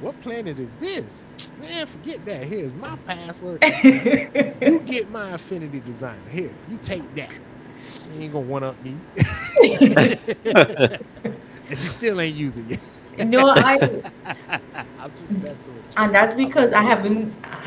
"What planet is this?" Man, forget that. Here's my password. you get my Affinity Designer. Here, you take that. You ain't gonna one up me. and she still ain't using it. no, I. I'm just messing with you. And that's because I haven't. Uh,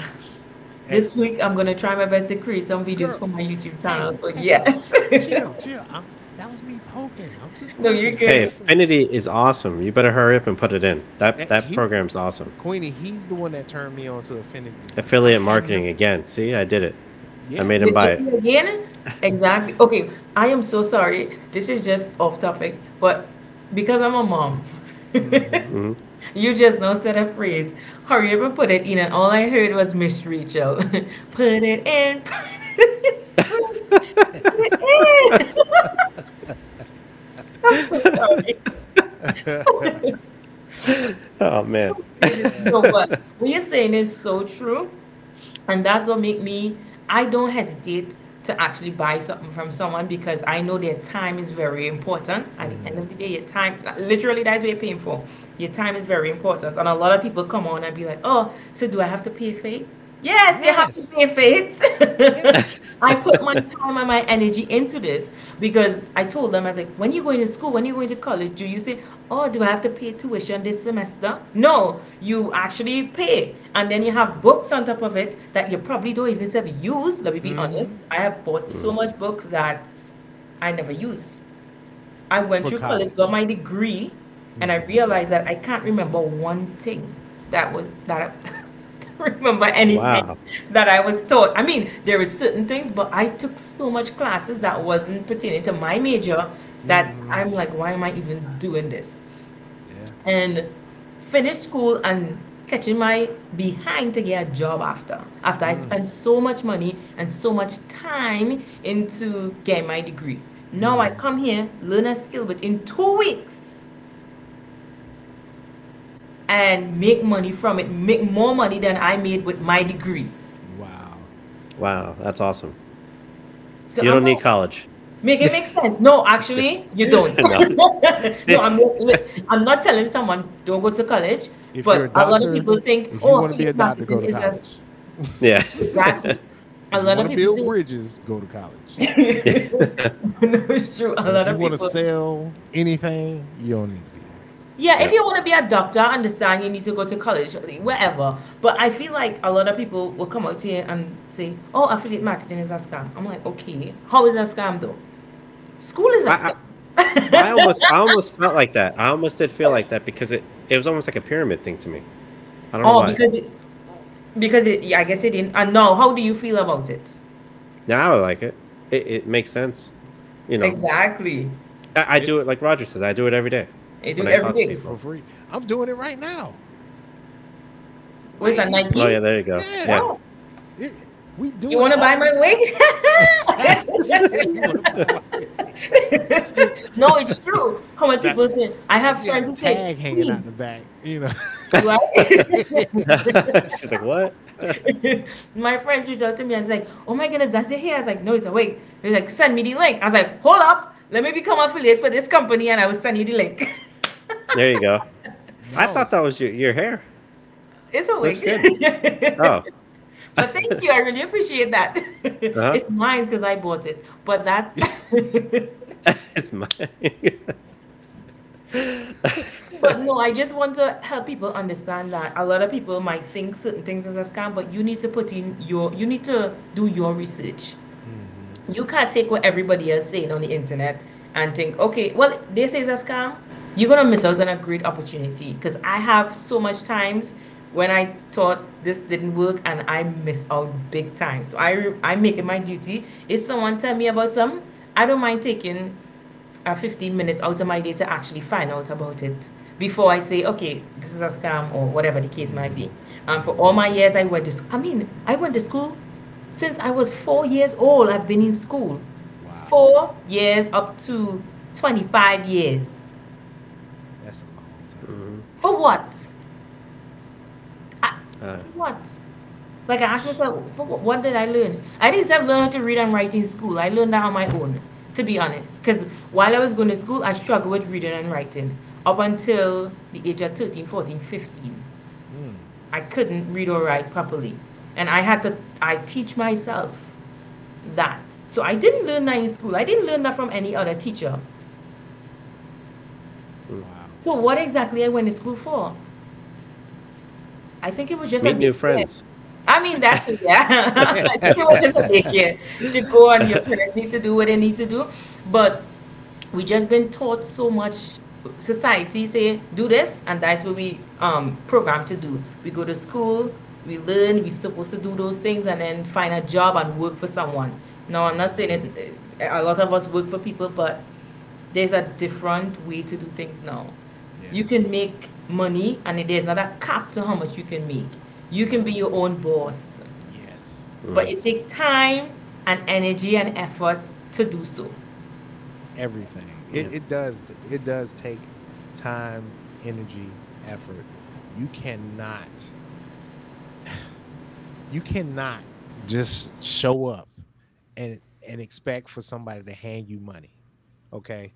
this week I'm gonna try my best to create some videos Girl, for my YouTube channel. So yes. chill, chill. I'm, that was me poking. I'm just no, you're good. Hey, Affinity is awesome. You better hurry up and put it in. That that, that he, program's awesome. Queenie, he's the one that turned me on to Affinity. Affiliate marketing again. See, I did it. Yeah. I made him buy it. Again? Exactly. Okay, I am so sorry. This is just off topic, but because I'm a mom. mm-hmm. You just know said a phrase. Hurry up and put it in. And all I heard was Miss Rachel. put it in. Put it in. I'm so sorry. oh man. so what, what you're saying is so true. And that's what make me I don't hesitate to actually buy something from someone because I know their time is very important. At the end of the day, your time, literally, that's what you're paying for. Your time is very important. And a lot of people come on and be like, oh, so do I have to pay for it? Yes, yes. you have to pay for it. I put my time and my energy into this because I told them, I was like, when you going to school, when you going to college, do you say, oh, do I have to pay tuition this semester? No, you actually pay. And then you have books on top of it that you probably don't even ever use. Let me be mm-hmm. honest. I have bought so much books that I never use. I went For through college, got my degree, and I mm. realized that I can't remember one thing that was that remember anything wow. that I was taught. I mean, there is certain things, but I took so much classes that wasn't pertaining to my major that mm. I'm like, why am I even doing this? and finish school and catching my behind to get a job after. After I spent so much money and so much time into getting my degree. Now I come here, learn a skill but in two weeks and make money from it, make more money than I made with my degree. Wow. Wow, that's awesome. So you I'm don't need like, college. Make it make sense. No, actually, you don't. No. no, I'm not, I'm not telling someone don't go to college, If but you're a a lot of people think, If you oh, want to be a doctor, go to marketing is college. Yeah. Exactly. If A you lot want of people build say, bridges, go to college. no, it's true. A if lot you of want to sell anything, you don't need to be there. Yeah, if you want to be a doctor, I understand you need to go to college, wherever. But I feel like a lot of people will come out here and say, "Oh, affiliate marketing is a scam." I'm like, okay, how is that scam though? School is a I- scam. I almost I almost felt like that. I almost did feel like that because it, it was almost like a pyramid thing to me. I don't know oh, why. because it, because it. Yeah, I guess it didn't. And now, how do you feel about it? now I like it. it. It makes sense. You know, Exactly. I, I do it like Roger says. I do it every day. I do When I every talk to day. people. For free. I'm doing it right now. What is that Nike? Oh yeah, there you go. Yeah. Yeah. Oh, It- we do you want to buy my wig? She said you wanna buy my wig. no, it's true. How many That- people say I have friends who say, tag hanging "Hmm, out in the back, you know. right? She's like, what? my friends reach out to me and it's like, oh my goodness, that's your hair. I was like, no, it's a wig. He's like, send me the link. I was like, hold up, let me become affiliate for this company and I will send you the link. There you go. I thought that was your, your hair. it's a wig. Looks Oh, but thank you, I really appreciate that. Uh-huh. It's mine because I bought it. But that's it's mine. but no, I just want to help people understand that a lot of people might think certain things is a scam, but you need to put in your you need to do your research. You can't take what everybody else saying on the internet and think, okay, well, this is a scam. You're gonna miss out on a great opportunity because I have so much times when I thought this didn't work and I miss out big time. So I I make it my duty. If someone tell me about some, I don't mind taking uh, 15 minutes out of my day to actually find out about it before I say, okay, this is a scam or whatever the case might be. Um, for all my years, I went to school. I mean, I went to school since I was four years old. I've been in school Wow. four years up to 25 years. That's a long time. Mhm. For what? I, Uh, for what? Like I asked myself, for what, what did I learn? I didn't have learn how to read and write in school. I learned that on my own, to be honest. Because while I was going to school, I struggled with reading and writing up until the age of 13, 14, 15. Mm. I couldn't read or write properly. And I had to, I teach myself that. So I didn't learn that in school. I didn't learn that from any other teacher. Wow. So what exactly I went to school for? I think it was just a meet new friends. I mean that's it, yeah. I think it was just a daycare to go and your parents need to do what they need to do. But we just been taught so much society say do this and that's what we um program to do. We go to school, we learn, we're supposed to do those things and then find a job and work for someone. No, I'm not saying it a lot of us work for people, but there's a different way to do things now. You can make money and there's not a cap to how much you can make. You can be your own boss. Yes. But it takes time and energy and effort to do so. Everything. It, it does. It does take time, energy, effort. You cannot. You cannot just show up and and expect for somebody to hand you money. Okay,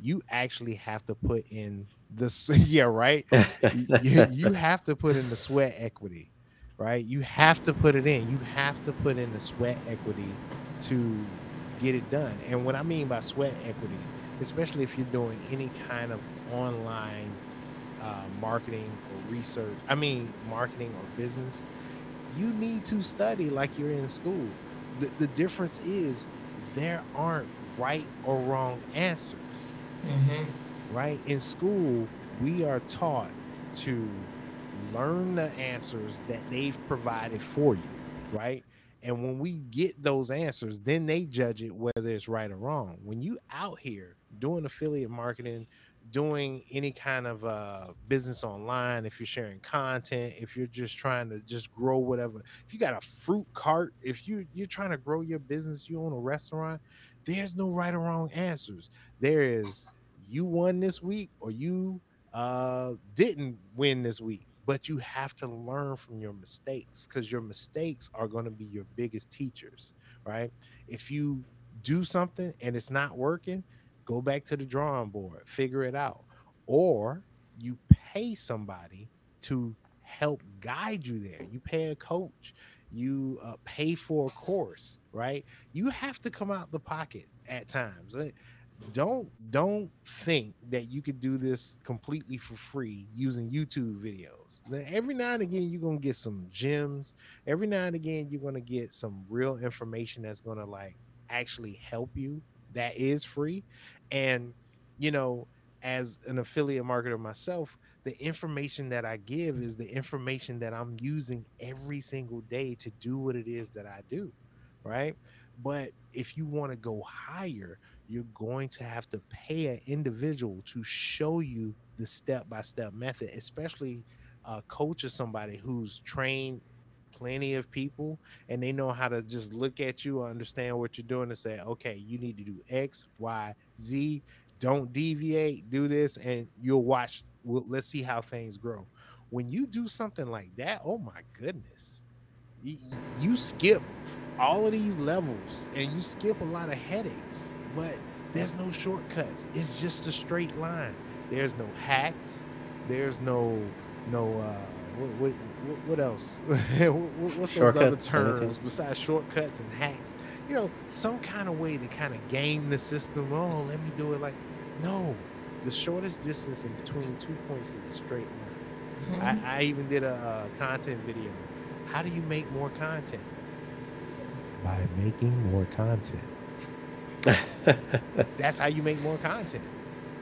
you actually have to put in this. Yeah, right. you, you have to put in the sweat equity, right? You have to put it in. You have to put in the sweat equity to get it done. And what I mean by sweat equity, especially if you're doing any kind of online uh, marketing or research, I mean, marketing or business, you need to study like you're in school. The, the difference is there aren't right or wrong answers Mm-hmm. Right? In school, we are taught to learn the answers that they've provided for you, right? And when we get those answers, then they judge it whether it's right or wrong. When you out here doing affiliate marketing, doing any kind of uh, business online, if you're sharing content, if you're just trying to just grow whatever, if you got a fruit cart, if you you're trying to grow your business, you own a restaurant, there's no right or wrong answers. There is you won this week or you uh, didn't win this week, but you have to learn from your mistakes because your mistakes are going to be your biggest teachers, right? If you do something and it's not working, go back to the drawing board, figure it out. Or you pay somebody to help guide you there. You pay a coach, you uh, pay for a course, right? You have to come out the pocket at times. Don't don't think that you could do this completely for free using YouTube videos. Every now and again, you're gonna get some gems. Every now and again, you're gonna get some real information that's gonna like actually help you. That is free, and, you know, as an affiliate marketer myself, the information that I give is the information that I'm using every single day to do what it is that I do. Right. But if you want to go higher, you're going to have to pay an individual to show you the step by step method, especially uh, a coach or somebody who's trained plenty of people and they know how to just look at you, understand what you're doing, and say, okay, you need to do X, Y, Z. Don't deviate, do this, and you'll watch. We'll, let's see how things grow. When you do something like that, oh my goodness, you, you skip all of these levels and you skip a lot of headaches, but there's no shortcuts. It's just a straight line. There's no hacks. There's no no uh what, what, what else? What's those other terms anything? besides shortcuts and hacks? You know, some kind of way to kind of game the system. Oh, let me do it like no. The shortest distance in between two points is a straight line. Mm-hmm. I, I, even did a, a content video. How do you make more content? By making more content. That's how you make more content.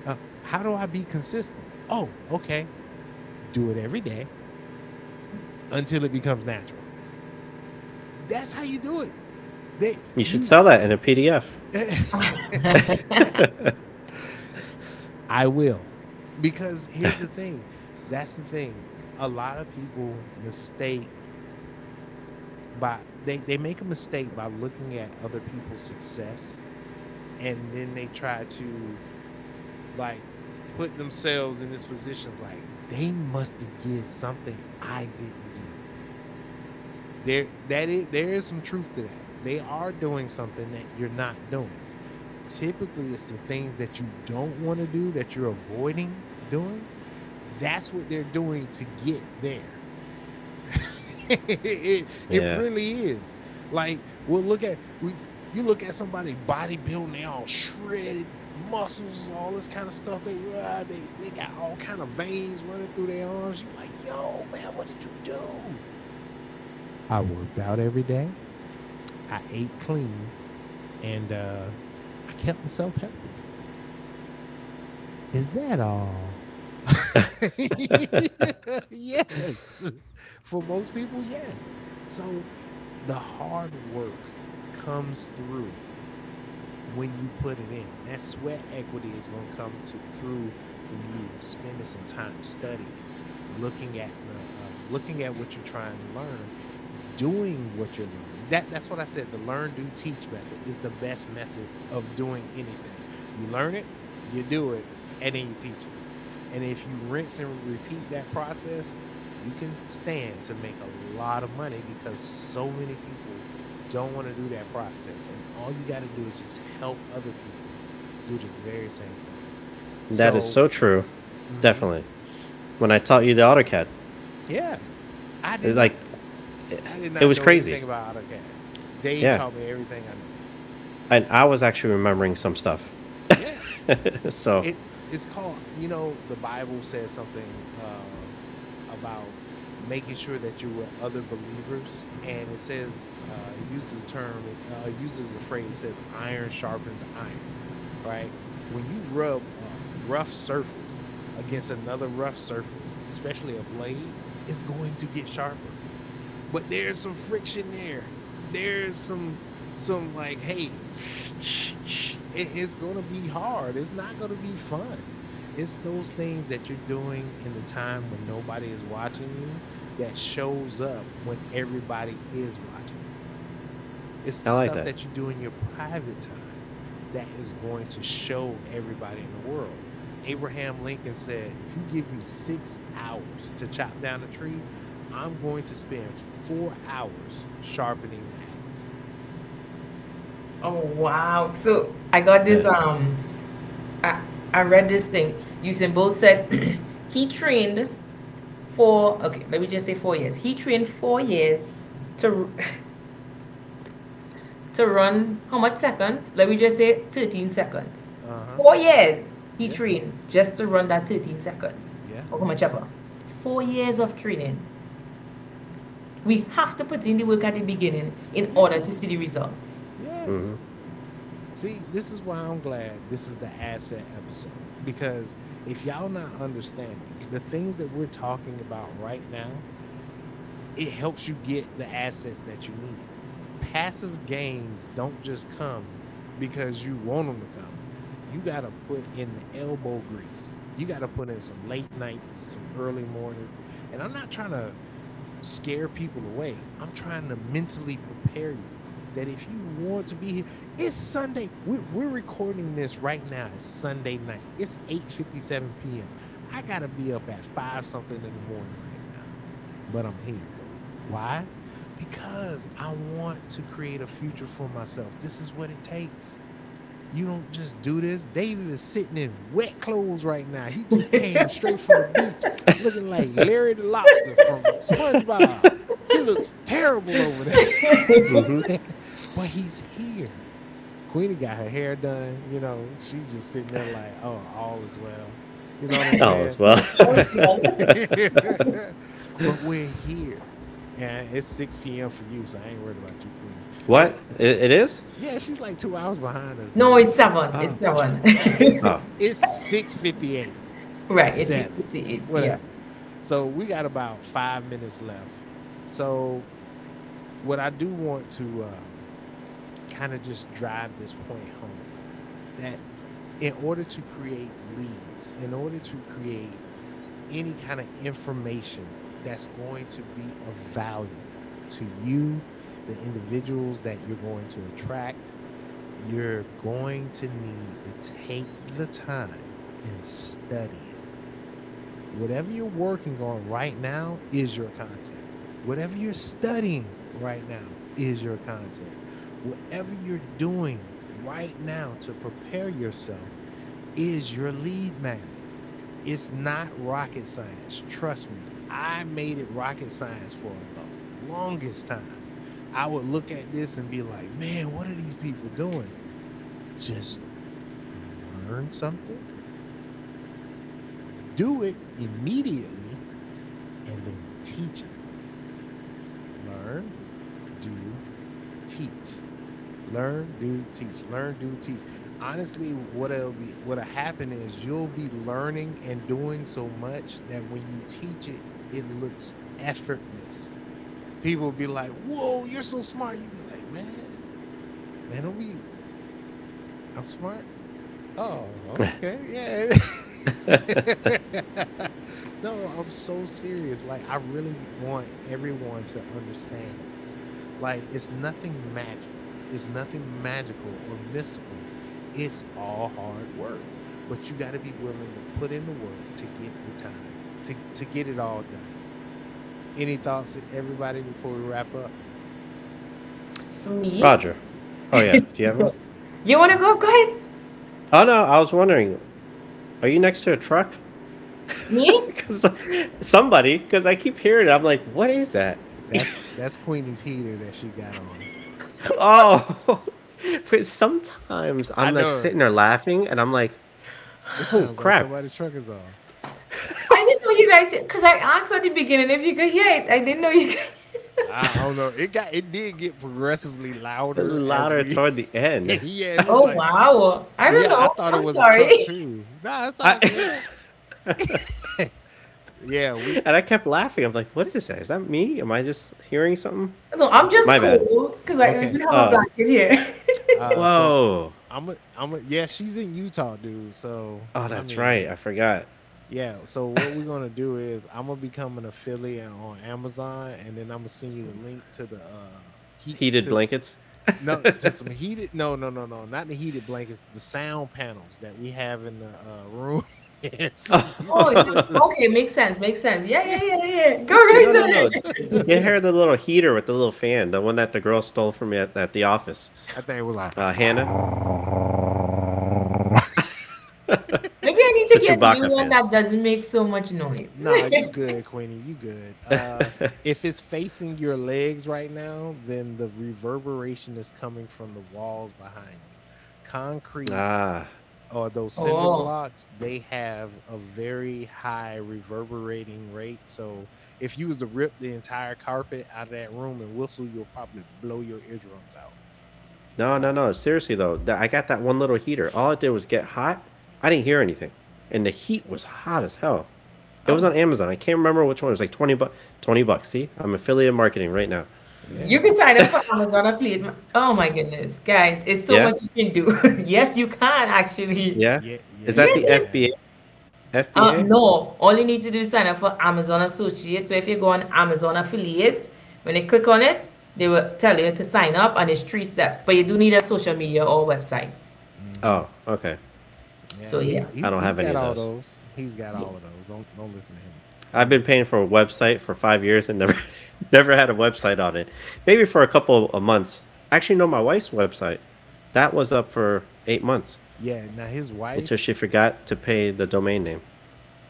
Uh, how do I be consistent? Oh, okay. Do it every day until it becomes natural. That's how you do it. They, you should you, sell that in a PDF. I will. Because here's the thing. That's the thing. A lot of people mistake by they, they make a mistake by looking at other people's success and then they try to like put themselves in this position like they must have did something I didn't do. There that is there is some truth to that. They are doing something that you're not doing. Typically it's the things that you don't want to do that you're avoiding doing. That's what they're doing to get there. it, yeah. it really is. Like, we'll look at we you look at somebody bodybuilding, they all shredded, muscles, all this kind of stuff. They uh, they they got all kind of veins running through their arms. You're like, yo, man, what did you do? I worked out every day. I ate clean, and uh, I kept myself healthy. Is that all? yes. For most people, yes. So the hard work comes through when you put it in. That sweat equity is going to come to through from you spending some time studying, looking at the, uh, looking at what you're trying to learn, doing what you're learning. That that's what I said. The learn, do, teach method is the best method of doing anything. You learn it, you do it, and then you teach it. And if you rinse and repeat that process, you can stand to make a lot of money because so many people don't want to do that process. And all you got to do is just help other people do this very same thing. That so, is so true. Mm-hmm. Definitely. When I taught you the AutoCAD. Yeah. I did like not, I did not it was crazy. about AutoCAD. Dave yeah. taught me everything I knew. And I was actually remembering some stuff. Yeah. so it, it's called, you know, the Bible says something uh, about making sure that you're with other believers, and it says uh, it uses a term, uh, uses a phrase, it says iron sharpens iron, right? When you rub a rough surface against another rough surface, especially a blade, it's going to get sharper. But there's some friction there. There's some, some like, hey, it's going to be hard. It's not going to be fun. It's those things that you're doing in the time when nobody is watching you that shows up when everybody is watching. It's the like stuff that. that you do in your private time that is going to show everybody in the world. Abraham Lincoln said, if you give me six hours to chop down a tree, I'm going to spend four hours sharpening the axe. Oh wow! So I got this. Um, I I read this thing. Usain Bolt said he trained for okay. Let me just say four years. He trained four years to to run how much seconds? Let me just say thirteen seconds. Uh-huh. Four years he Yeah. trained just to run that thirteen seconds. Yeah. Or how much ever. Four years of training. We have to put in the work at the beginning in order to see the results. Yes. Mhm. See, this is why I'm glad this is the asset episode. Because if y'all not understanding the things that we're talking about right now, it helps you get the assets that you need. Passive gains don't just come because you want them to come. You got to put in the elbow grease. You got to put in some late nights, some early mornings. And I'm not trying to scare people away. I'm trying to mentally prepare you that if you want to be here, it's Sunday. We're, we're recording this right now. It's Sunday night. It's 8:57 p.m. I gotta be up at five something in the morning right now, but I'm here. Why? Because I want to create a future for myself. This is what it takes. You don't just do this. David is sitting in wet clothes right now. He just came straight from the beach, looking like Larry the Lobster from SpongeBob. He looks terrible over there. Mm-hmm. But he's here. Queenie got her hair done. You know, she's just sitting there like, oh, all is well. You know what I'm All as saying? well. but we're here. And it's 6 p.m. for you, so I ain't worried about you, Queenie. what? It, it is? Yeah, she's like two hours behind us. No, dude. it's seven. Oh. It's seven. Oh. It's 6.58. right. It's, Seven. it's, it, yeah. So we got about five minutes left. So what I do want to uh, kind of just drive this point home that in order to create leads, in order to create any kind of information that's going to be of value to you, the individuals that you're going to attract, you're going to need to take the time and study it. Whatever you're working on right now is your content. Whatever you're studying right now is your content. Whatever you're doing right now to prepare yourself is your lead magnet. It's not rocket science. Trust me. I made it rocket science for the longest time. I would look at this and be like, man, what are these people doing? Just learn something, do it immediately, and then teach it. Learn, do, teach. Learn, do, teach. Learn, do, teach. Honestly, what'll be what'll happen is you'll be learning and doing so much that when you teach it, it looks effortless. People will be like, "Whoa, you're so smart." You be like, "Man, man, don't be. I'm smart." Oh, okay, yeah. no, I'm so serious. Like, I really want everyone to understand this. Like, it's nothing magic. It's nothing magical or mystical. It's all hard work. But you got to be willing to put in the work to get the time, to, to get it all done. Any thoughts, everybody, before we wrap up? To me. Roger. Oh, yeah. Do you have one? You want to go? Go ahead. Oh, no. I was wondering, are you next to a truck? Me? 'Cause somebody, because I keep hearing it. I'm like, what is that? That's that's Queenie's heater that she got on. Oh, but sometimes I I'm like sitting there laughing, and I'm like, oh sounds like crap! somebody's truck is on. I didn't know you guys because I asked at the beginning if you could hear it. I didn't know you could. I don't know. It got it did get progressively louder. as louder we- toward the end. yeah. Oh like- wow! I don't yeah, know. I thought I'm it was sorry. a truck too. Nah, it's all I- good. yeah, we And I kept laughing. I'm like, what is that? Is that me? Am I just hearing something? No, I'm just My cool because I Okay. usually have Oh. a blanket here. uh, Whoa! I'm I'm a, I'm a, yeah, she's in Utah, dude. So Oh, that's right. I forgot. Yeah. So what we're gonna do is I'm gonna become an affiliate on Amazon, and then I'm gonna send you the link to the uh, heat- Heated to- blankets. No, to some heated. No, no, no, no, not the heated blankets. The sound panels that we have in the uh, room. Yes. Oh, okay, makes sense, makes sense. Yeah, yeah, yeah, yeah. Go right No, no, no. ahead. Get her the little heater with the little fan, the one that the girl stole from me at, at the office. I think it was like. Uh, Hannah. Maybe I need to It's get a Chewbacca new one fan. that doesn't make so much noise. Nah, you good, Queenie. You good. Uh, if it's facing your legs right now, then the reverberation is coming from the walls behind you. Concrete Ah, or those oh, cinder Oh. blocks, they have a very high reverberating rate. So if you was to rip the entire carpet out of that room and whistle, you'll probably blow your eardrums out. no, no, no. Seriously though, th- I got that one little heater. All it did was get hot. I didn't hear anything, and the heat was hot as hell. It was oh. on Amazon. I can't remember which one. It was like twenty bucks. Twenty bucks. See, I'm affiliate marketing right now. You can sign up for Amazon affiliate. Oh my goodness, guys, it's so Yeah. much you can do. yes, you can actually. Yeah. Yeah, Is that the Yeah. FBA? Uh, FBA? no, all you need to do is sign up for Amazon Associate. So if you go on Amazon Affiliate, when you click on it, they will tell you to sign up, and it's three steps. But you do need a social media or website. Oh, okay. So, yeah. he's- I don't have any of those. those. He's got all of those. Don't don't listen to him. I've been paying for a website for five years and never, never had a website on it. Maybe for a couple of months. Actually, no, my wife's website, that was up for eight months Yeah. Now his wife. until she forgot to pay the domain name.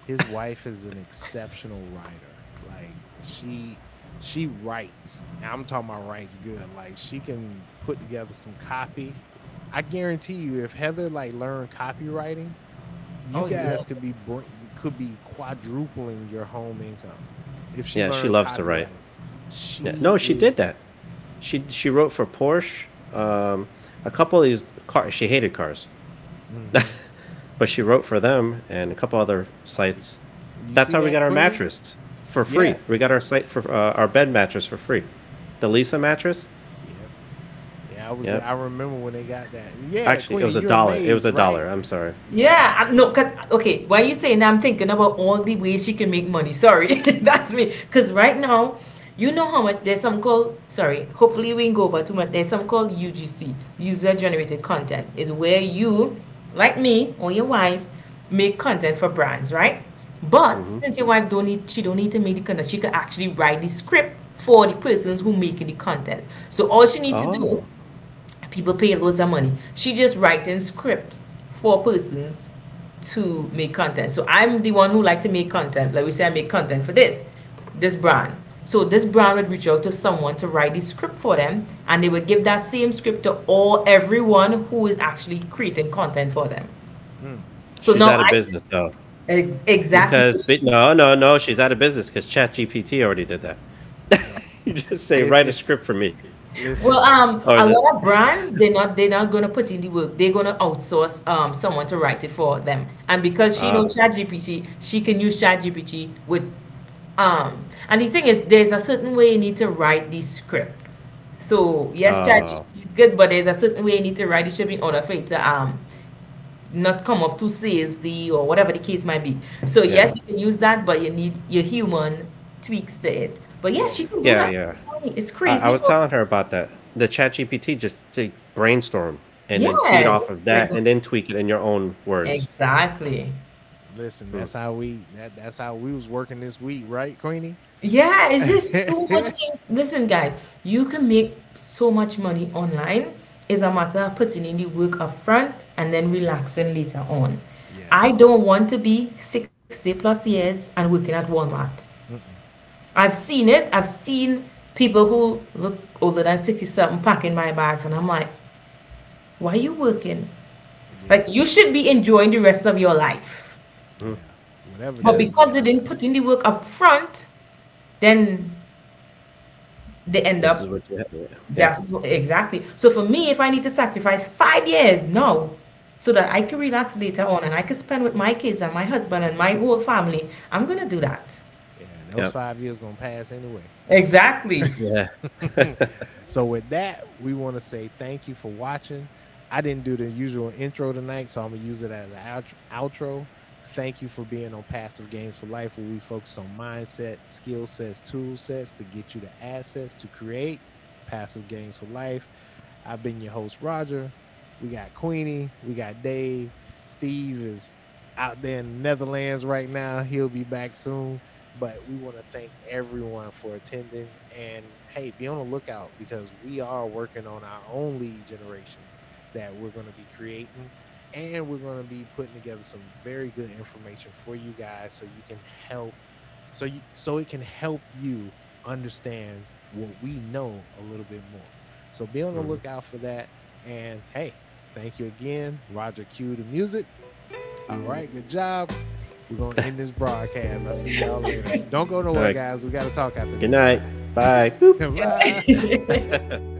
his wife is an exceptional writer. Like she she writes. and I'm talking about writes good. Like she can put together some copy. I guarantee you, if Heather like learned copywriting, you Oh, guys yeah. could be br- could be quadrupling your home income. If she Yeah, she loves to write. Copywriting. She Yeah, no, she did that. She she wrote for Porsche, um, a couple of these cars. She hated cars, Mhm. but she wrote for them and a couple other sites. You That's see how we got our Queen? mattress for free. Yeah. We got our site for uh, our bed mattress for free. The Leesa mattress. Yeah, I was. Yep. I remember when they got that. Yeah, Actually, it was a Queen, you're dollar. It was a amazed, dollar. I'm sorry. Yeah, I'm, no, cause okay, why you saying that? I'm thinking about all the ways she can make money. Sorry, that's me. Cause right now, you know how much there's some called. Sorry, hopefully we didn't go over too much. There's some called UGC, user generated content, is where you, like me or your wife, make content for brands, right? But mm-hmm. since your wife don't need, she don't need to make the content. She can actually write the script for the persons who making the content. So all she need to do Oh. people pay loads of money. She just writing scripts for persons to make content. So I'm the one who like to make content. Like we say, I make content for this, this brand. So this brand would reach out to someone to write the script for them, and they would give that same script to all everyone who is actually creating content for them. So she's now out of I- business though. Exactly. Because but no, no, no, she's out of business because ChatGPT already did that. you just say write a script for me. Well, um, Or a lot of brands they're not they're not gonna put in the work. They're gonna outsource um someone to write it for them. And because she Ah. knows ChatGPT, she can use ChatGPT with um. And the thing is, there's a certain way you need to write the script. So yes. ChatGPT is good, but there's a certain way you need to write the script in order for it to um not come off too salesy or whatever the case might be. So Yeah. yes, you can use that, but you need your human tweaks to it. But yeah, she can do Yeah, that. yeah. It's I, crazy. I was telling her about that. The ChatGPT just to brainstorm and then feed off of that and then tweak it in your own words. Exactly. Listen, that's how we. That, that's how we was working this week, right, Queenie? Yeah, it's just so much. Listen, guys, you can make so much money online. It's a matter of putting in the work up front and then relaxing later on. Yeah. I don't want to be 60 plus years and working at Walmart. I've seen it. I've seen people who look older than 60 something packing my bags, and I'm like, why are you working? Like, you should be enjoying the rest of your life. Hmm. Whatever. But because they didn't put in the work up front, then they end This up. is what you have. Yeah. That's what- exactly. So for me, if I need to sacrifice five years, no, so that I can relax later on and I can spend with my kids and my husband and my whole family, I'm gonna do that. yeah, those Yep. five years gonna pass anyway. Exactly. yeah. So with that, we want to say thank you for watching. I didn't do the usual intro tonight, so I'm gonna use it as an outro. Thank you for being on Passive Gains for Life, where we focus on mindset, skill sets, tool sets to get you the assets to create passive gains for life. I've been your host, Roger. We got Queenie, we got Dave. Steve is out there in the Netherlands right now. He'll be back soon. But we want to thank everyone for attending. And hey, be on the lookout because we are working on our own lead generation that we're going to be creating. And we're going to be putting together some very good information for you guys so you can help so you so it can help you understand what we know a little bit more. So be on the mm-hmm. lookout for that. And hey, thank you again. Roger Q the music. All mm-hmm. good job. We're gonna end this broadcast. I'll see y'all later. Don't go nowhere, right. guys. We gotta talk after. Good night. Bye. Bye.